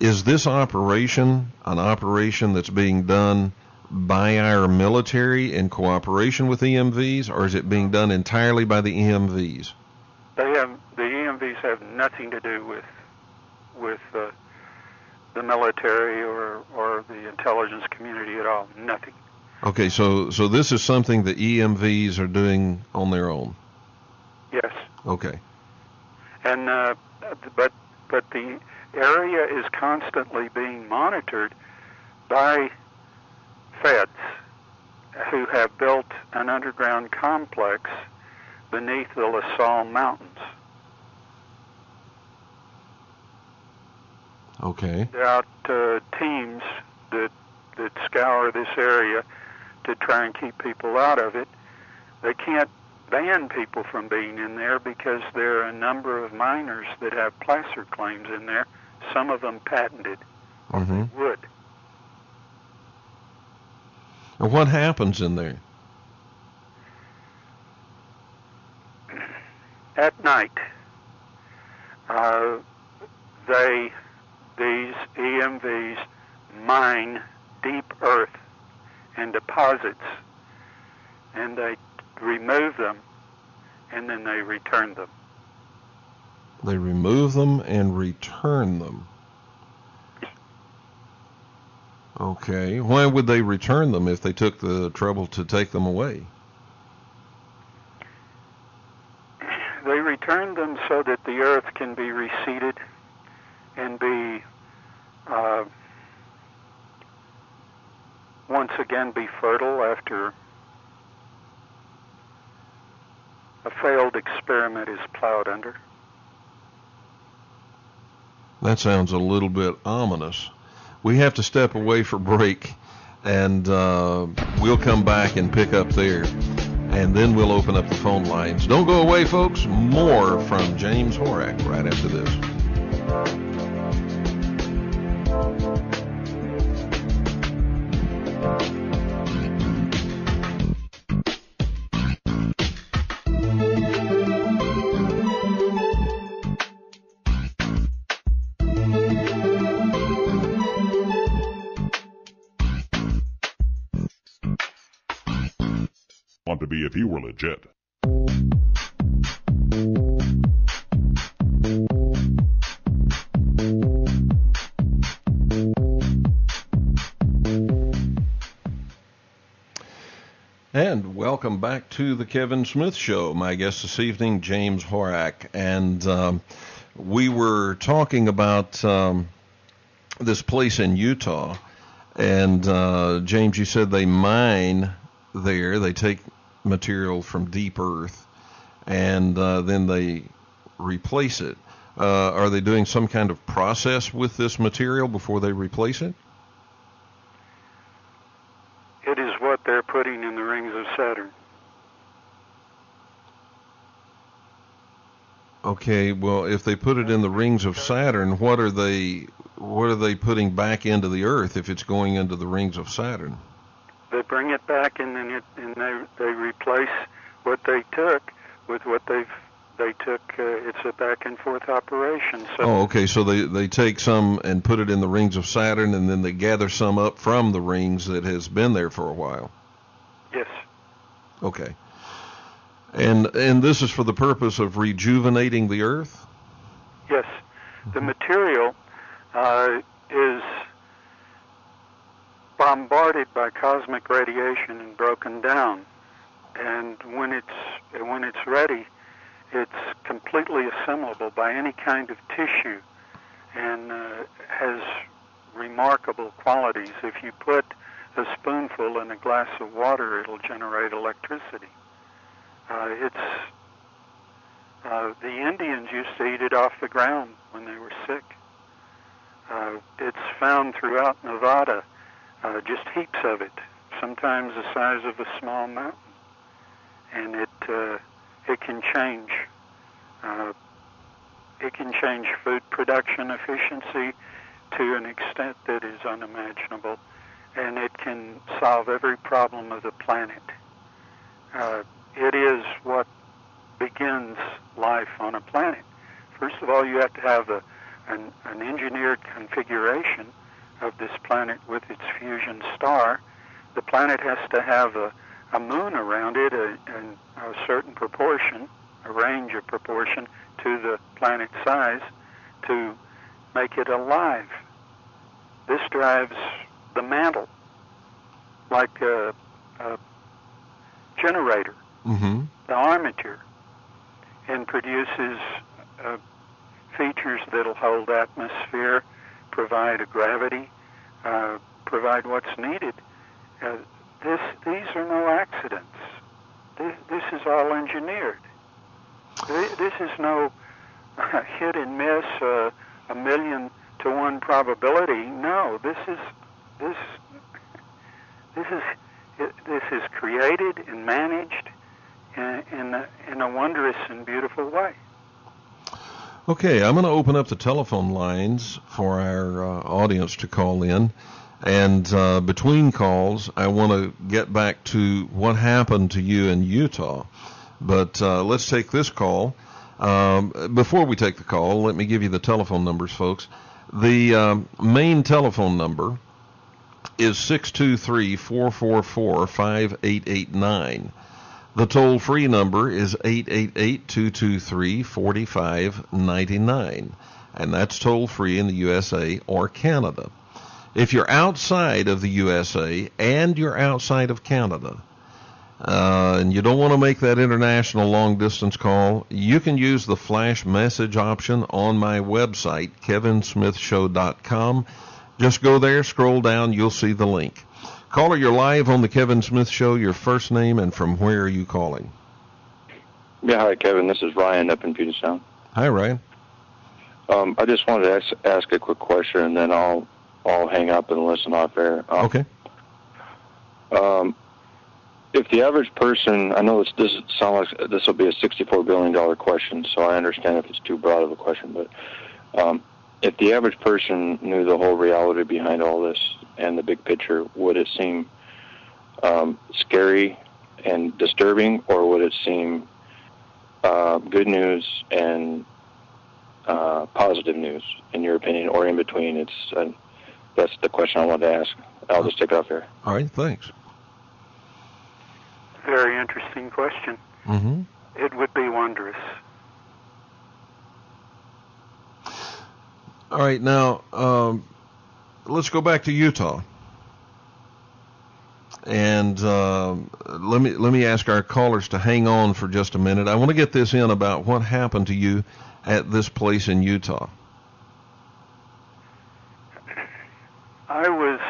is this operation an operation that's being done by our military in cooperation with EMVs, or is it being done entirely by the EMVs? They have the EMVs have nothing to do with with uh, the military or or the intelligence community at all. Nothing. Okay, so so this is something the EMVs are doing on their own. Yes. Okay. and uh, but but the area is constantly being monitored by feds who have built an underground complex beneath the La Sal Mountains. Okay. Out uh, teams that that scour this area to try and keep people out of it. They can't ban people from being in there because there are a number of miners that have placer claims in there, some of them patented hmm wood. And what happens in there? At night, uh, they, these EMVs, mine deep earth and deposits, and they remove them, and then they return them. They remove them and return them. Okay. Why would they return them if they took the trouble to take them away? They return them so that the earth can be reseeded and be uh, again be fertile after a failed experiment is plowed under. That sounds a little bit ominous. We have to step away for break, and uh, we'll come back and pick up there. and then we'll open up the phone lines. Don't go away, folks. More from James Horak right after this. Welcome back to the Kevin Smith Show. My guest this evening, James Horak. And um, we were talking about um, this place in Utah. And uh, James, you said they mine there, they take material from deep earth, and uh, then they replace it. Uh, are they doing some kind of process with this material before they replace it? It is what they're putting in the rings of Saturn. Okay, well, if they put it in the rings of Saturn, what are they what are they putting back into the Earth if it's going into the rings of Saturn? They bring it back and then it, and they they replace what they took with what they've they took. Uh, it's a back and forth operation. So Oh, okay, so they they take some and put it in the rings of Saturn, and then they gather some up from the rings that has been there for a while. Yes, Okay. And and this is for the purpose of rejuvenating the Earth. yes, the material uh, is bombarded by cosmic radiation and broken down, and when it's when it's ready, it's completely assimilable by any kind of tissue, and uh, has remarkable qualities. If you put a spoonful in a glass of water, it'll generate electricity. Uh, it's uh, the Indians used to eat it off the ground when they were sick. Uh, it's found throughout Nevada, uh, just heaps of it, sometimes the size of a small mountain, and it uh, it can change. Uh, it can change food production efficiency to an extent that is unimaginable, and it can solve every problem of the planet. Uh, it is what begins life on a planet. First of all, you have to have a, an, an engineered configuration of this planet with its fusion star. The planet has to have a, a moon around it a, a, a certain proportion, a range of proportion to the planet size to make it alive. This drives the mantle like a, a generator Mm-hmm. the armature and produces uh, features that'll hold atmosphere, provide a gravity, uh, provide what's needed. Uh, this, these are no accidents. This, this is all engineered. This, this is no *laughs* hit and miss, uh, a million to one probability. No, this is this this is this is created and managed in, in, a, in a wondrous and beautiful way. Okay, I'm going to open up the telephone lines for our uh, audience to call in. And uh, between calls, I want to get back to what happened to you in Utah. But uh, let's take this call. Um, before we take the call, let me give you the telephone numbers, folks. The um, main telephone number is 623 444 5889. The toll free number is 888 223 4599, and that's toll free in the USA or Canada. If you're outside of the USA and you're outside of Canada, uh, and you don't want to make that international long distance call, you can use the flash message option on my website, kevinsmithshow.com. Just go there, scroll down, you'll see the link. Caller, you're live on the Kevin Smith Show. Your first name and from where are you calling? Yeah, hi, Kevin. This is Ryan up in Puget Sound. Hi, Ryan. Um, I just wanted to ask, ask a quick question, and then I'll I'll hang up and listen off air. Um, Okay. Um, if the average person, I know this this sounds like this will be a sixty-four billion dollar question, so I understand if it's too broad of a question, but um, if the average person knew the whole reality behind all this and the big picture, would it seem um, scary and disturbing, or would it seem uh, good news and uh, positive news, in your opinion, or in between? It's uh, that's the question I wanted to ask. I'll just take it off here. All right, thanks. Very interesting question. Mm-hmm. It would be wondrous. All right, now um, let's go back to Utah, and um, let me let me ask our callers to hang on for just a minute. I want to get this in about what happened to you at this place in Utah. I was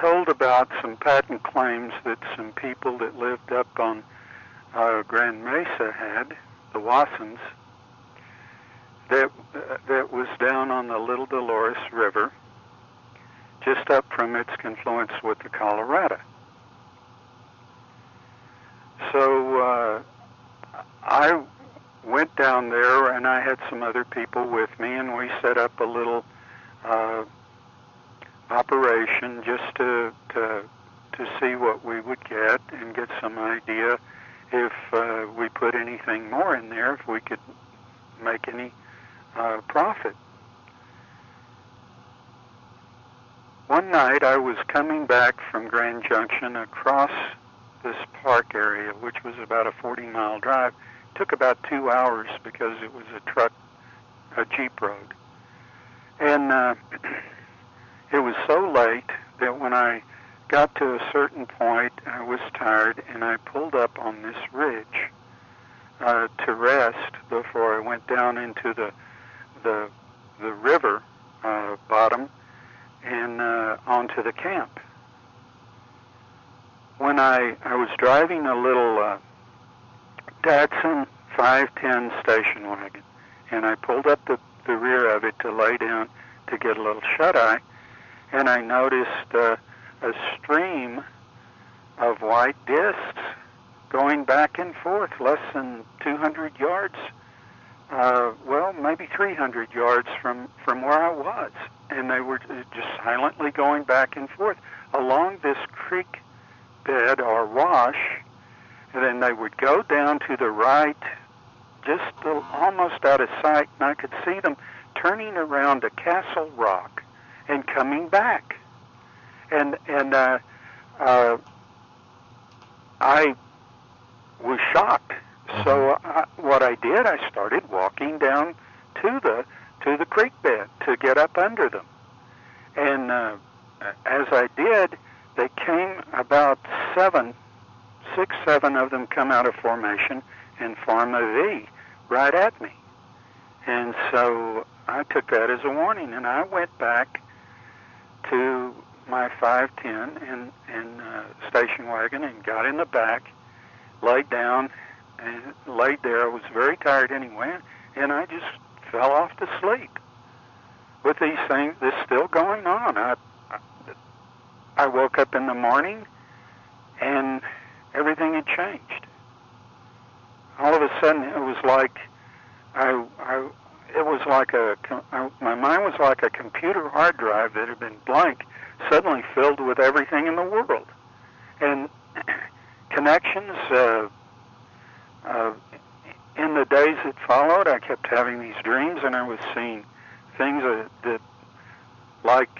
told about some patent claims that some people that lived up on uh, Grand Mesa had, the Wassons, that that was down on the Little Dolores River, just up from its confluence with the Colorado. So uh, I went down there, and I had some other people with me, and we set up a little uh, operation just to to to see what we would get and get some idea if uh, we put anything more in there, if we could make any uh, profit. One night I was coming back from Grand Junction across this park area, which was about a 40 mile drive. It took about two hours because it was a truck, a Jeep road. And uh, *clears throat* it was so late that when I got to a certain point, I was tired and I pulled up on this ridge uh, to rest before I went down into the the the river uh, bottom and uh, onto the camp. When I I was driving a little uh, Datsun 510 station wagon, and I pulled up the the rear of it to lay down to get a little shut eye, and I noticed uh, a stream of white discs going back and forth, less than 200 yards uh, well, maybe 300 yards from, from where I was. And they were just silently going back and forth along this creek bed or wash. And then they would go down to the right, just almost out of sight, and I could see them turning around a Castle Rock and coming back. And, and uh, uh, I was shocked so I, what I did, I started walking down to the to the creek bed to get up under them, and uh, as I did, they came about seven, six, seven of them come out of formation and form a V right at me, and so I took that as a warning, and I went back to my 510 and and uh, station wagon and got in the back, laid down and laid there. I was very tired anyway, and I just fell off to sleep with these things. This still going on. I, I woke up in the morning, and everything had changed. All of a sudden, it was like I I it was like a my mind was like a computer hard drive that had been blank, suddenly filled with everything in the world, and *clears throat* connections. Uh, uh, in the days that followed, I kept having these dreams, and I was seeing things that, that like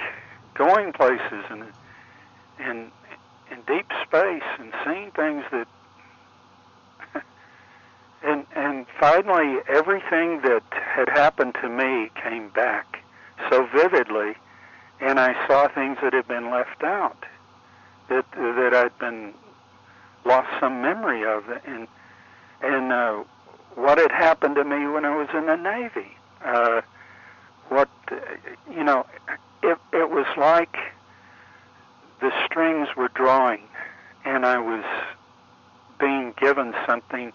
going places and and in deep space and seeing things that *laughs* and and finally everything that had happened to me came back so vividly and I saw things that had been left out that that I'd been lost some memory of and and uh, what had happened to me when I was in the Navy. Uh, what you know, it it was like the strings were drawing, and I was being given something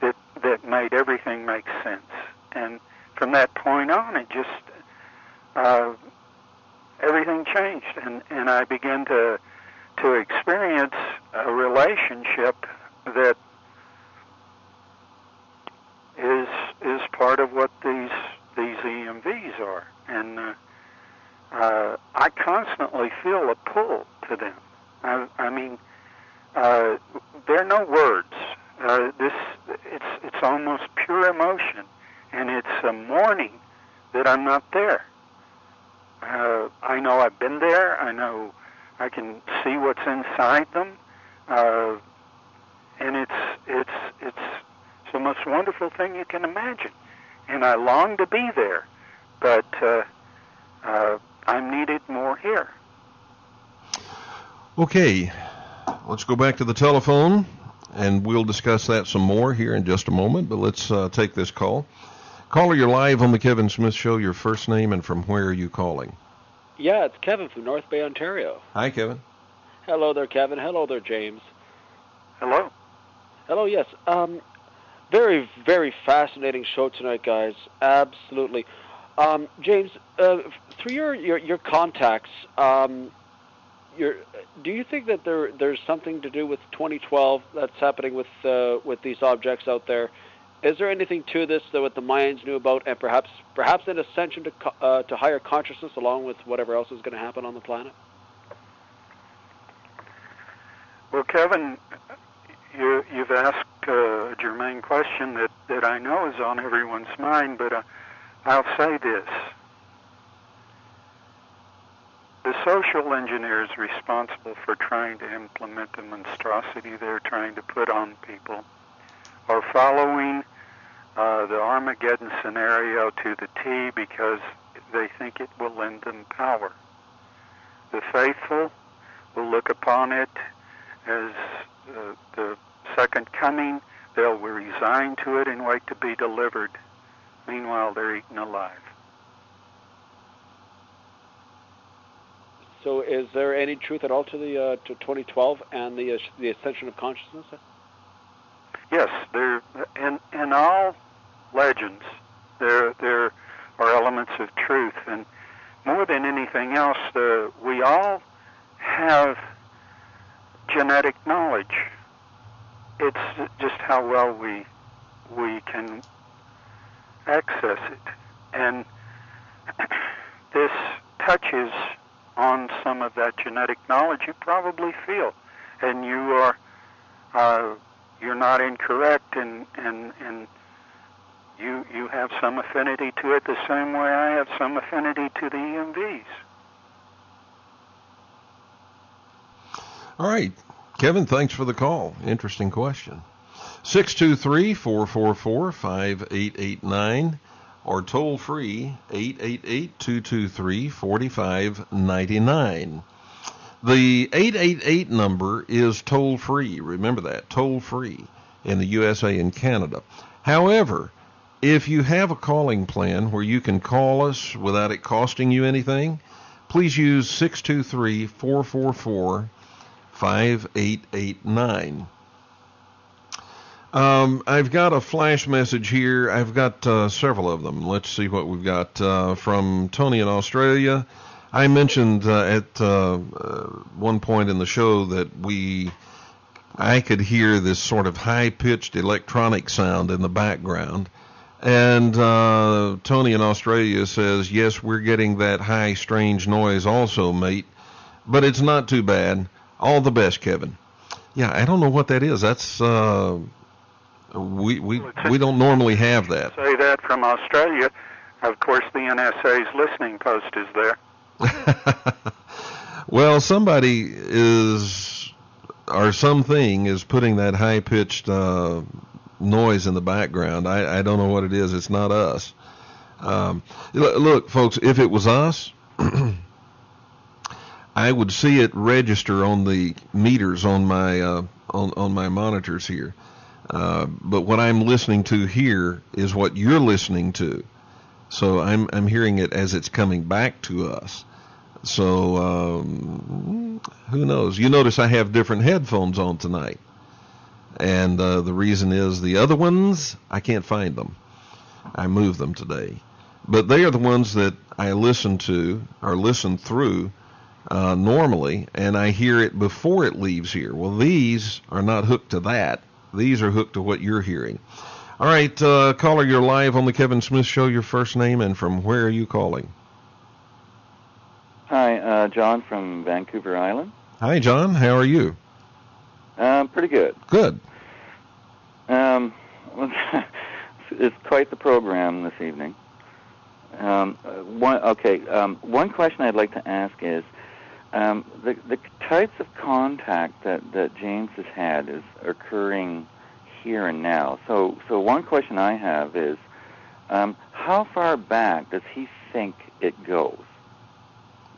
that that made everything make sense. And from that point on, it just uh, everything changed, and and I began to to experience a relationship that is is part of what these these EMVs are, and uh, uh, I constantly feel a pull to them. I, I mean, uh, there are no words. Uh, this it's it's almost pure emotion, and it's a mourning that I'm not there. Uh, I know I've been there. I know I can see what's inside them, uh, and it's it's it's the most wonderful thing you can imagine. And I long to be there, but uh, uh, I'm needed more here. Okay, let's go back to the telephone, and we'll discuss that some more here in just a moment. But let's uh, take this call. Caller, you're live on the Kevin Smith Show. Your first name and from where are you calling? Yeah, it's Kevin from North Bay, Ontario. Hi, Kevin. Hello there, Kevin. Hello there, James. Hello. Hello, yes. Um, very, very fascinating show tonight, guys. Absolutely. Um, James, uh, through your, your, your contacts, um, your, do you think that there there's something to do with 2012 that's happening with uh, with these objects out there? Is there anything to this that what the Mayans knew about, and perhaps perhaps an ascension to uh, to higher consciousness along with whatever else is going to happen on the planet? Well, Kevin, you, you've asked uh, germane question that, that I know is on everyone's mind, but uh, I'll say this. The social engineers responsible for trying to implement the monstrosity they're trying to put on people are following uh, the Armageddon scenario to the T because they think it will lend them power. The faithful will look upon it as uh, the second coming. They'll resign to it and wait to be delivered. Meanwhile, they're eaten alive. So, is there any truth at all to the uh, to 2012 and the uh, the ascension of consciousness? Yes, there in in all legends there there are elements of truth, and more than anything else, the, we all have genetic knowledge. It's just how well we we can access it, and *clears throat* this touches on some of that genetic knowledge you probably feel, and you are uh, you're not incorrect, and and and you you have some affinity to it the same way I have some affinity to the EMVs. All right, Kevin, thanks for the call. Interesting question. 623 444 5889 or toll free 888 223 4599. The 888 number is toll free. Remember that, toll free in the USA and Canada. However, if you have a calling plan where you can call us without it costing you anything, please use 623 444 5889. Um, I've got a flash message here. I've got uh, several of them. Let's see what we've got uh, from Tony in Australia. I mentioned uh, at uh, uh, one point in the show that we, I could hear this sort of high-pitched electronic sound in the background, and uh, Tony in Australia says, "Yes, we're getting that high, strange noise also, mate, but it's not too bad. All the best, Kevin." Yeah, I don't know what that is. That's we we we don't normally have that. Say that from Australia. Of course, the NSA's listening post is there. *laughs* well, somebody is or something is putting that high pitched uh, noise in the background. I, I don't know what it is. It's not us. Um, look, folks, if it was us, *clears throat* I would see it register on the meters on my uh, on on my monitors here. Uh, but what I'm listening to here is what you're listening to. So I'm I'm hearing it as it's coming back to us. So um, who knows? You notice I have different headphones on tonight, and uh, the reason is the other ones I can't find them. I moved them today, but they are the ones that I listen to or listen through uh, normally, and I hear it before it leaves here. Well, these are not hooked to that. These are hooked to what you're hearing. All right, uh, caller, you're live on the Kevin Smith Show. Your first name and from where are you calling? Hi, uh, John from Vancouver Island. Hi, John. How are you? Um, pretty good. Good. Um, *laughs* it's quite the program this evening. Um, uh, one, okay, um, one question I'd like to ask is um, the the types of contact that, that James has had is occurring here and now. So, so one question I have is, um, how far back does he think it goes?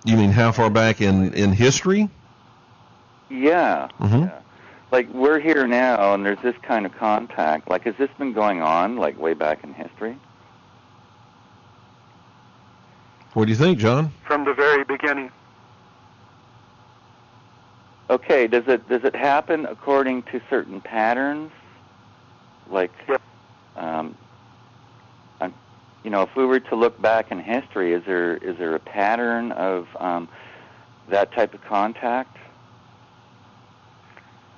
You mean how far back in in history? Yeah. Mhm. yeah. Like we're here now, and there's this kind of contact. Like, has this been going on like way back in history? What do you think, John? From the very beginning. Okay. Does it does it happen according to certain patterns? Like, um, you know, if we were to look back in history, is there is there a pattern of um, that type of contact?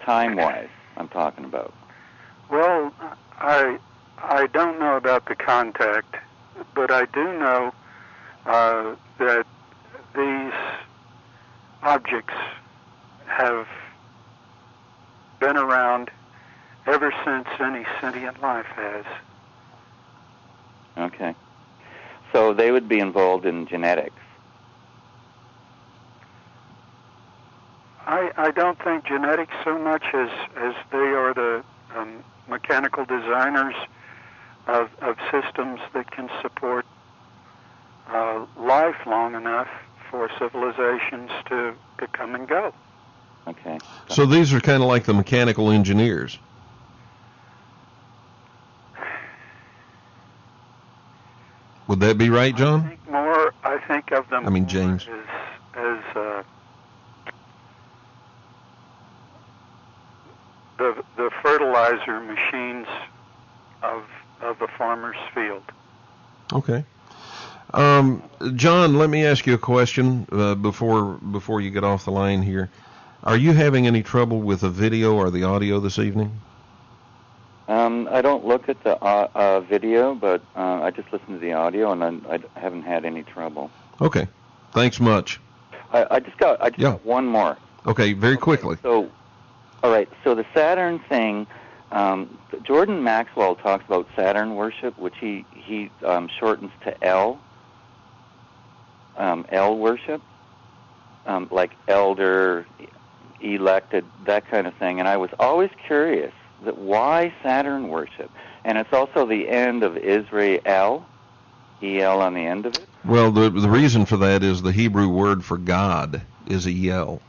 Time wise, I'm talking about. Well, I I don't know about the contact, but I do know uh, that these objects have been around ever since any sentient life has. Okay. So they would be involved in genetics. I, I don't think genetics so much as, as they are the um, mechanical designers of, of systems that can support uh, life long enough for civilizations to, to come and go. Okay. So these are kind of like the mechanical engineers. Would that be right, I John? think more. I think of them. I mean, James. as as uh, the the fertilizer machines of of the farmer's field. Okay. Um, John, let me ask you a question uh, before before you get off the line here. Are you having any trouble with the video or the audio this evening? Um, I don't look at the uh, uh, video, but uh, I just listen to the audio, and I, I haven't had any trouble. Okay. Thanks much. I, I just got I just Yeah. got one more. Okay, very quickly. So, all right. So the Saturn thing, um, Jordan Maxwell talks about Saturn worship, which he he um, shortens to L. Um, L worship, um, like elder, elected, that kind of thing. And I was always curious that why Saturn worship, and it's also the end of Israel, El on the end of it. Well, the the reason for that is the Hebrew word for God is a yell.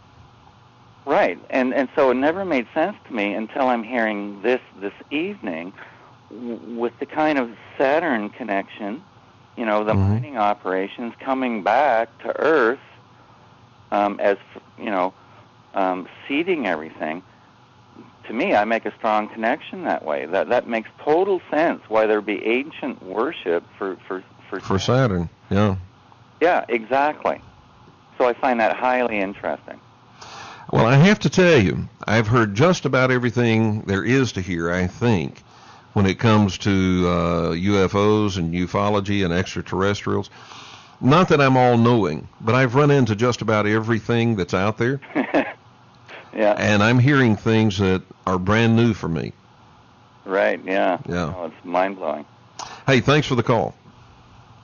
Right, and and so it never made sense to me until I'm hearing this this evening, with the kind of Saturn connection, you know, the Mhm. mining operations coming back to Earth, um, as you know, um, seeding everything. To me, I make a strong connection that way. That that makes total sense. Why there'd be ancient worship for for for, For Saturn, yeah. Yeah, exactly. So I find that highly interesting. Well, I have to tell you, I've heard just about everything there is to hear, I think, when it comes to uh, UFOs and ufology and extraterrestrials. Not that I'm all knowing, but I've run into just about everything that's out there, *laughs* yeah. and I'm hearing things that are brand new for me. Right. Yeah. Yeah. Oh, it's mind blowing. Hey, thanks for the call.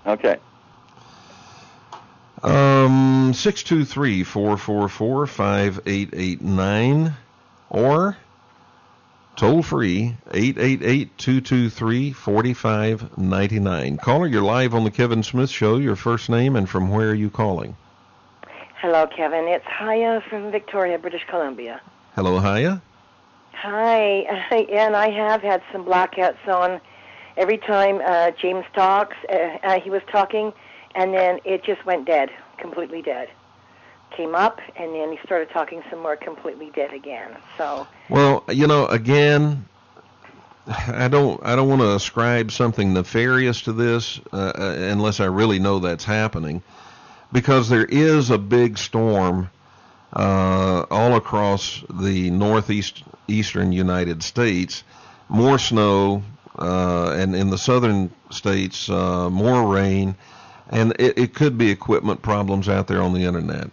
Okay. Um, 623-444-5889 or toll free 888-223-4599. Caller, you're live on the Kevin Smith Show. Your first name and from where are you calling? Hello, Kevin. It's Haya from Victoria, British Columbia. Hello, Haya. Hi, *laughs* and I have had some blackouts on. Every time uh, James talks, uh, uh, he was talking, and then it just went dead, completely dead. Came up, and then he started talking some more, completely dead again. So, Well, you know, again, I don't I don't want to ascribe something nefarious to this uh, uh, unless I really know that's happening. Because there is a big storm uh, all across the northeast eastern United States, more snow, uh, and in the southern states, uh, more rain, and it, it could be equipment problems out there on the internet.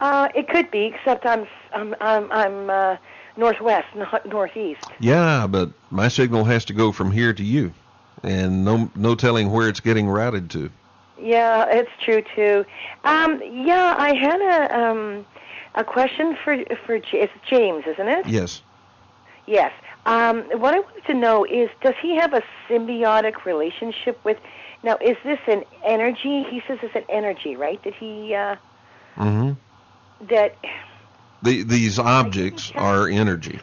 Uh, it could be, except I'm I'm I'm, I'm uh, northwest, not northeast. Yeah, but my signal has to go from here to you, and no no telling where it's getting routed to. Yeah, it's true too. Um, yeah, I had a um, a question for for J- it's James, isn't it? Yes. Yes. Um, what I wanted to know is, does he have a symbiotic relationship with? Now, is this an energy? He says it's an energy, right? That he uh, hmm that The, these objects are energy.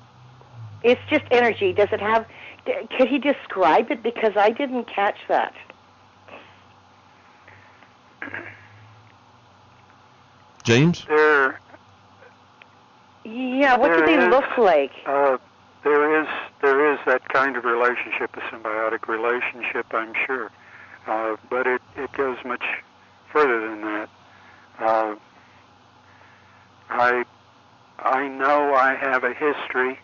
it's just energy. Does it have? Could he describe it? Because I didn't catch that. James? There, Yeah. What do they is- look like? uh, there is there is that kind of relationship, a symbiotic relationship, I'm sure, uh, but it it goes much further than that. Uh, I I know I have a history,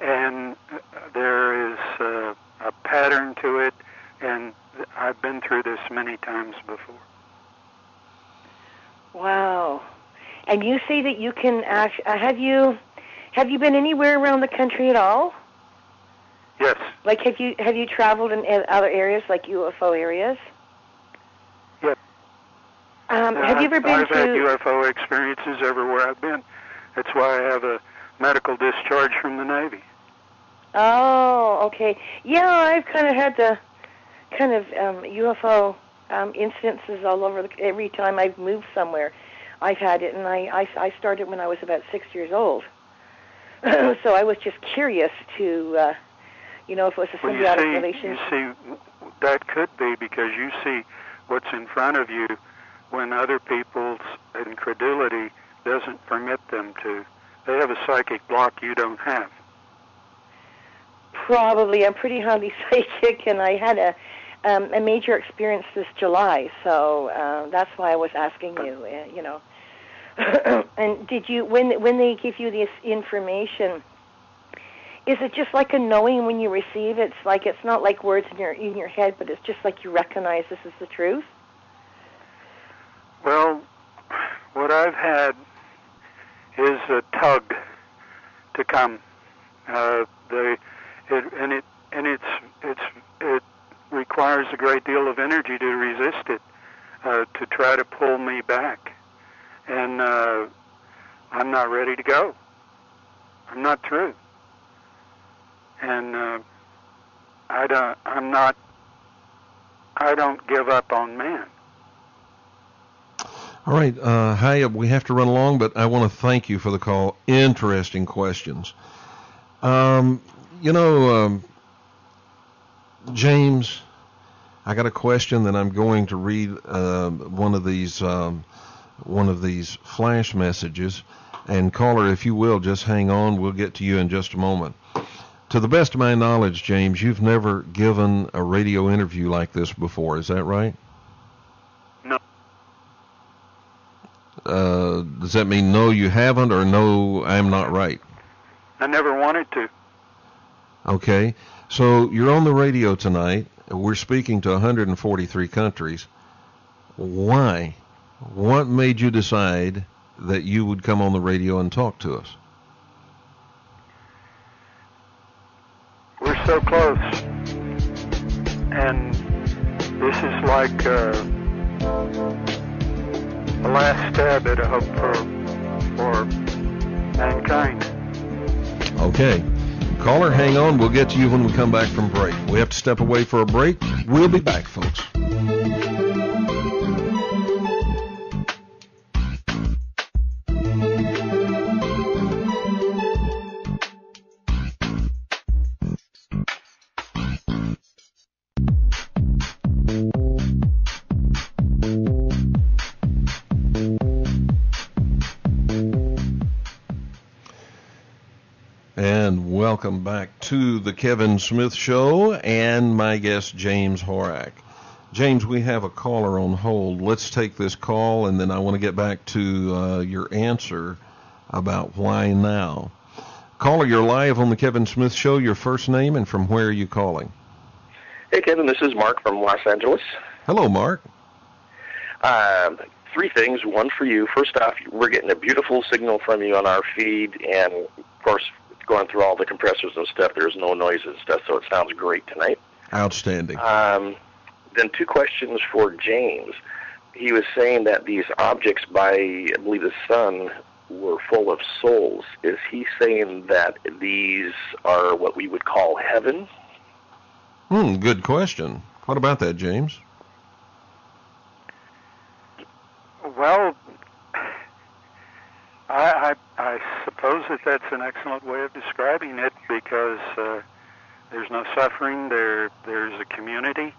and uh, there is uh, a pattern to it, and I've been through this many times before. Wow. And you say that you can act. Uh, have you have you been anywhere around the country at all? Yes, Like have you have you traveled in, other areas like UFO areas? Yep. Um, have you ever I've, been I've to? had UFO experiences everywhere I've been. That's why I have a medical discharge from the Navy. Oh, okay. Yeah, I've kind of had the kind of um, UFO um, incidences all over. The, every time I've moved somewhere, I've had it, and I I, I started when I was about six years old. *clears throat* so I was just curious to, uh, you know, if it was a Well, you symbiotic see, you see, that could be because you see what's in front of you when other people's incredulity doesn't permit them to. They have a psychic block you don't have. Probably, I'm pretty highly *laughs* psychic, and I had a um, a major experience this July, so uh, that's why I was asking you. Uh, you know, *clears throat* and did you when when they give you this information? Is it just like a knowing when you receive it? It's like it's not like words in your in your head, but it's just like you recognize this is the truth. Well, what I've had is a tug to come. Uh, the it, and it and it's it's it requires a great deal of energy to resist it, uh, to try to pull me back, and uh, I'm not ready to go. I'm not through, and uh, I don't. I'm not. I don't give up on man. All right, uh, hi. We have to run along, but I want to thank you for the call. Interesting questions. Um, you know, um, James, I got a question that I'm going to read uh, one of these um, one of these flash messages. And caller, if you will, just hang on. We'll get to you in just a moment. To the best of my knowledge, James, you've never given a radio interview like this before. Is that right? No. Uh, does that mean no, you haven't, or no, I'm not right? I never wanted to. Okay. So you're on the radio tonight. We're speaking to 143 countries. Why? What made you decide that you would come on the radio and talk to us? We're so close, and this is like uh, the last stab at a hope for for mankind. Okay. Caller, hang on. We'll get to you when we come back from break. We have to step away for a break. We'll be back, folks. Welcome back to the Kevin Smith Show and my guest, James Horak. James, we have a caller on hold. Let's take this call, and then I want to get back to uh, your answer about why now. Caller, you're live on the Kevin Smith Show. Your first name and from where are you calling? Hey, Kevin, this is Mark from Los Angeles. Hello, Mark. Um, three things. One for you. First off, we're getting a beautiful signal from you on our feed, and of course, going through all the compressors and stuff, there's no noise and stuff, so it sounds great tonight. Outstanding. Um, then two questions for James. He was saying that these objects by, I believe, the sun were full of souls. Is he saying that these are what we would call heaven? Hmm, good question. What about that, James? Well, I, I, I suppose that that's an excellent way of describing it because uh, there's no suffering. There, there's a community.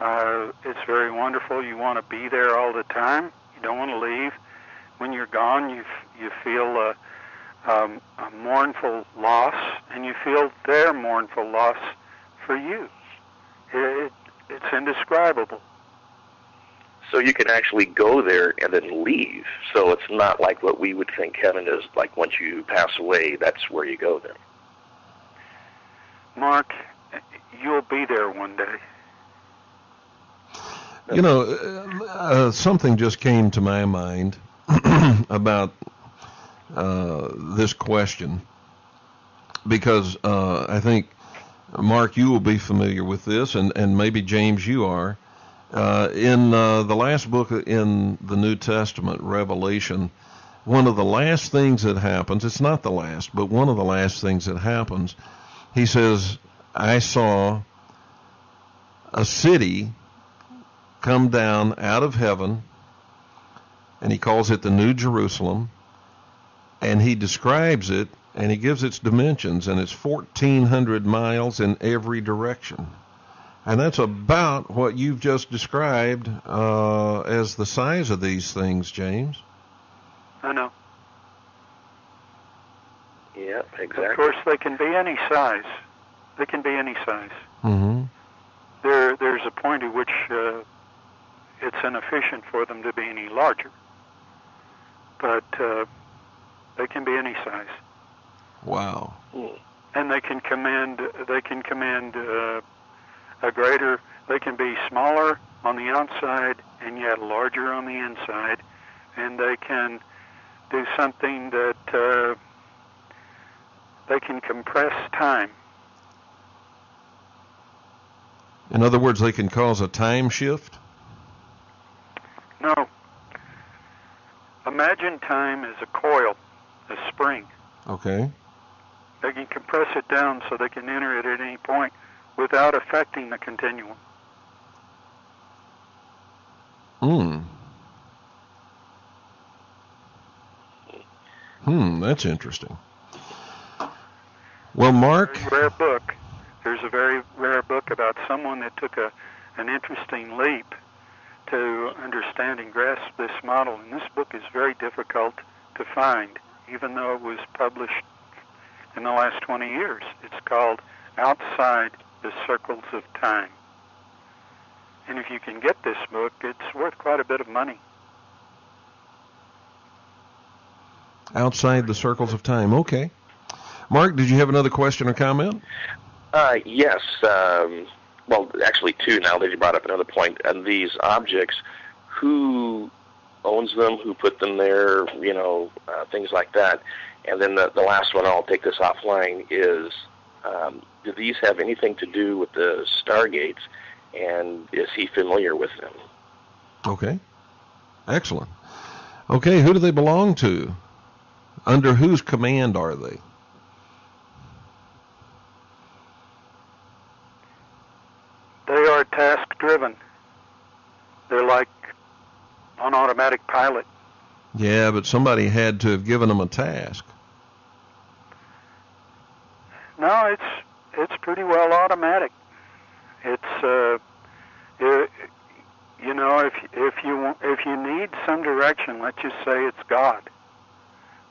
Uh, it's very wonderful. You want to be there all the time. You don't want to leave. When you're gone, you f- you feel a, um, a mournful loss, and you feel their mournful loss for you. It, it, it's indescribable. So you can actually go there and then leave. So it's not like what we would think heaven is like once you pass away, that's where you go then. Mark, you'll be there one day. You know, uh, uh, something just came to my mind *clears throat* about uh, this question because uh, I think, Mark, you will be familiar with this, and, and maybe James, you are. Uh, in uh, the last book in the New Testament, Revelation, one of the last things that happens, it's not the last, but one of the last things that happens, he says, I saw a city come down out of heaven, and he calls it the New Jerusalem, and he describes it and he gives its dimensions, and it's 1,400 miles in every direction. And that's about what you've just described uh, as the size of these things, James. I know. Yeah, exactly. Of course, they can be any size. They can be any size. Mm-hmm. There, there's a point at which uh, it's inefficient for them to be any larger, but uh, they can be any size, Wow. and they can command. They can command uh, a greater. They can be smaller on the outside and yet larger on the inside, and they can do something that uh, they can compress time. In other words, they can cause a time shift. No. Imagine time as a coil, a spring. Okay. They can compress it down so they can enter it at any point without affecting the continuum. Hmm. Hmm, that's interesting. Well, Mark, rare book. There's a very rare book about someone that took a an interesting leap to understand and grasp this model, and this book is very difficult to find, even though it was published in the last 20 years. It's called Outside the Circles of Time. And if you can get this book, it's worth quite a bit of money. outside the circles of time. Okay. Mark, did you have another question or comment? Uh, yes. Um, well, actually, two. Now that you brought up another point. point, and these objects, who owns them? Who put them there? You know, uh, things like that. And then the, the last one, I'll take this offline, is um, do these have anything to do with the Stargates? And is he familiar with them? Okay. Excellent. Okay, who do they belong to? Under whose command are they? They are task driven. They're like on automatic pilot. Yeah, but somebody had to have given them a task. No, it's it's pretty well automatic. It's uh, it, you know if if you if you need some direction, let's just say it's God.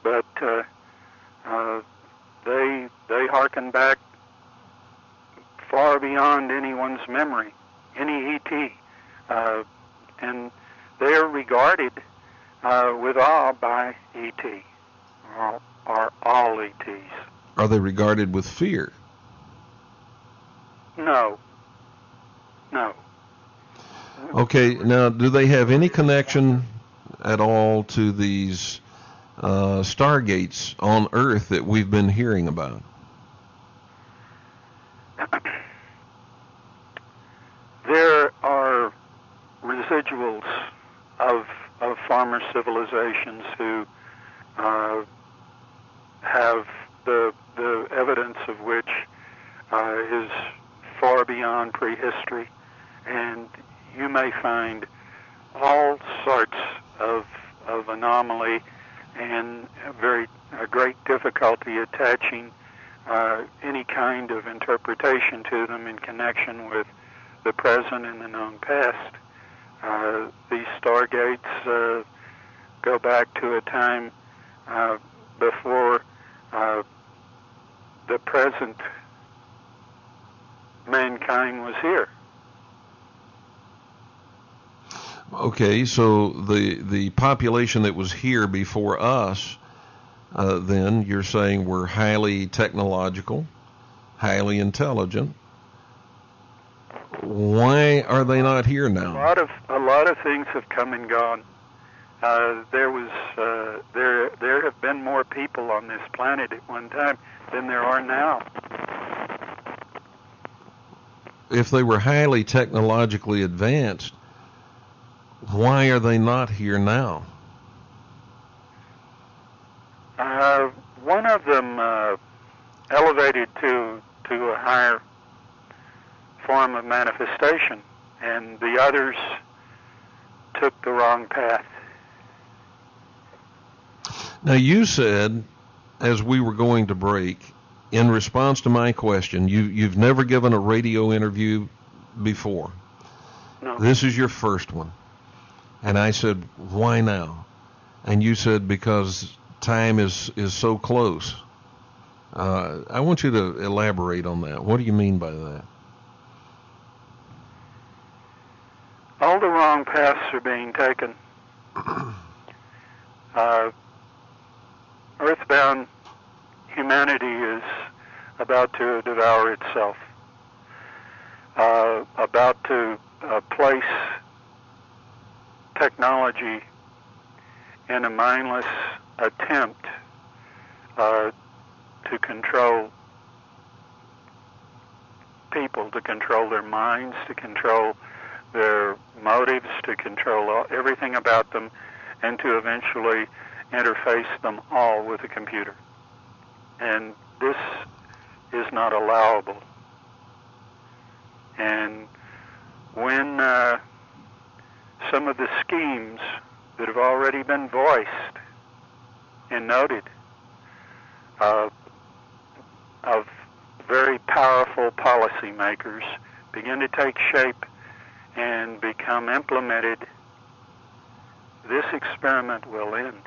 But uh, uh, they they hearken back far beyond anyone's memory. Any ET uh, and they are regarded uh, with awe by ET, or, or all ETs. Are they regarded with fear? No. No. Okay, now do they have any connection at all to these uh, stargates on Earth that we've been hearing about? *clears throat* there are residuals of of former civilizations who uh, have the the evidence of which uh, is far prehistory, and you may find all sorts of of anomaly and very great difficulty attaching uh, any kind of interpretation to them in connection with the present and the known past. Uh, these stargates uh, go back to a time uh, before uh, the present mankind was here. Okay, so the the population that was here before us, uh, then you're saying were highly technological, highly intelligent. Why are they not here now? A lot of a lot of things have come and gone. Uh, there was uh, there there have been more people on this planet at one time than there are now. If they were highly technologically advanced, why are they not here now? Uh, one of them uh, elevated to to a higher form of manifestation, and the others took the wrong path. Now you said, as we were going to break, in response to my question, you you've never given a radio interview before. No. This is your first one. And I said, why now? And you said, because time is, is so close. Uh, I want you to elaborate on that. What do you mean by that? all the wrong paths are being taken. *clears throat* uh, earthbound humanity is about to devour itself, uh, about to uh, place technology in a mindless attempt uh, to control people, to control their minds, to control their motives, to control everything about them, and to eventually interface them all with a computer. And this is not allowable. And when uh, some of the schemes that have already been voiced and noted uh, of very powerful policymakers begin to take shape and become implemented, this experiment will end.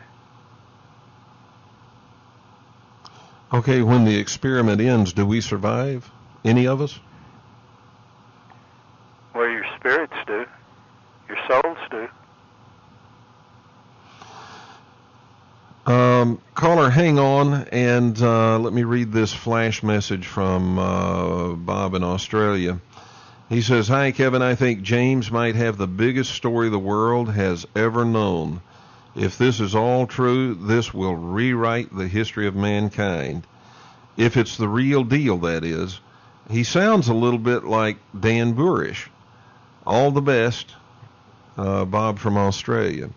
Okay, when the experiment ends, do we survive? Any of us? Well, your spirits do, your souls do. Um, caller, hang on, and uh, let me read this flash message from uh, Bob in Australia. He says, Hi, Kevin. I think James might have the biggest story the world has ever known. If this is all true, this will rewrite the history of mankind. If it's the real deal, that is. He sounds a little bit like Dan Burisch. All the best, uh, Bob from Australia.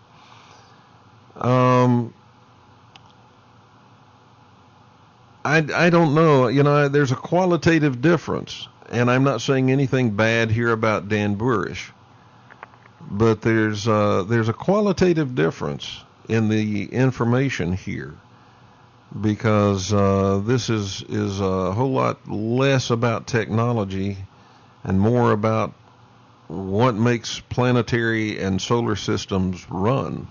Um, I, I don't know. You know, there's a qualitative difference, and I'm not saying anything bad here about Dan Burisch, but there's uh, there's a qualitative difference in the information here because uh, this is is a whole lot less about technology and more about what makes planetary and solar systems run.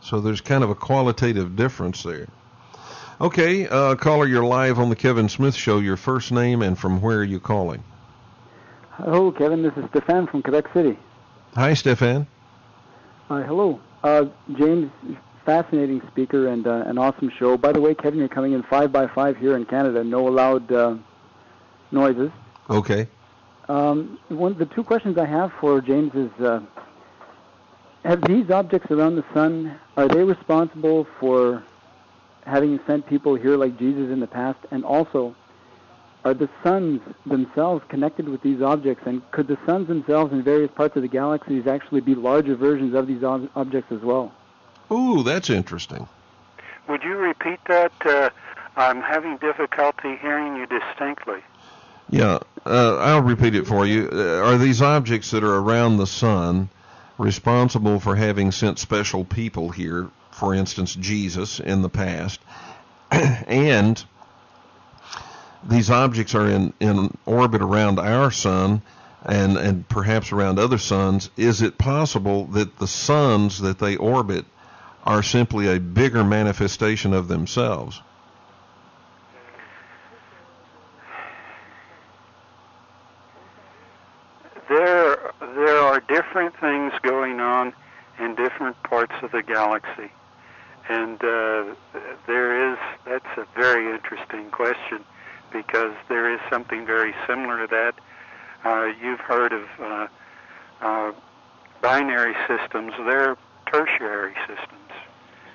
So there's kind of a qualitative difference there. Okay, uh, caller, you're live on the Kevin Smith Show. Your first name and from where are you calling? Hello, Kevin. This is Stefan from Quebec City. Hi, Stefan. Uh, hello. Uh, James, fascinating speaker and uh, an awesome show. By the way, Kevin, you're coming in five by five here in Canada. No allowed uh, noises. Okay. Um, one, the two questions I have for James is: uh, Have these objects around the sun are they responsible for having sent people here like Jesus in the past? And also, are the suns themselves connected with these objects? And could the suns themselves in various parts of the galaxies actually be larger versions of these ob- objects as well? Ooh, that's interesting. Would you repeat that? Uh, I'm having difficulty hearing you distinctly. Yeah, uh, I'll repeat it for you. Uh, are these objects that are around the sun responsible for having sent special people here, for instance, Jesus in the past? *clears throat* and these objects are in, in orbit around our sun and, and perhaps around other suns. Is it possible that the suns that they orbit are simply a bigger manifestation of themselves? There, there are different things going on in different parts of the galaxy, and uh, there is. That's a very interesting question because there is something very similar to that. Uh, you've heard of uh, uh, binary systems; they're tertiary systems,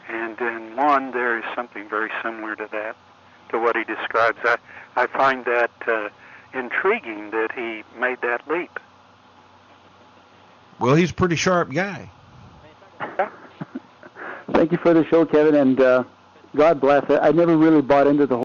and in one there is something very similar to that, to what he describes. I I find that uh, intriguing that he made that leap. Well, he's a pretty sharp guy. *laughs* Thank you for the show, Kevin, and uh, God bless. I, I never really bought into the whole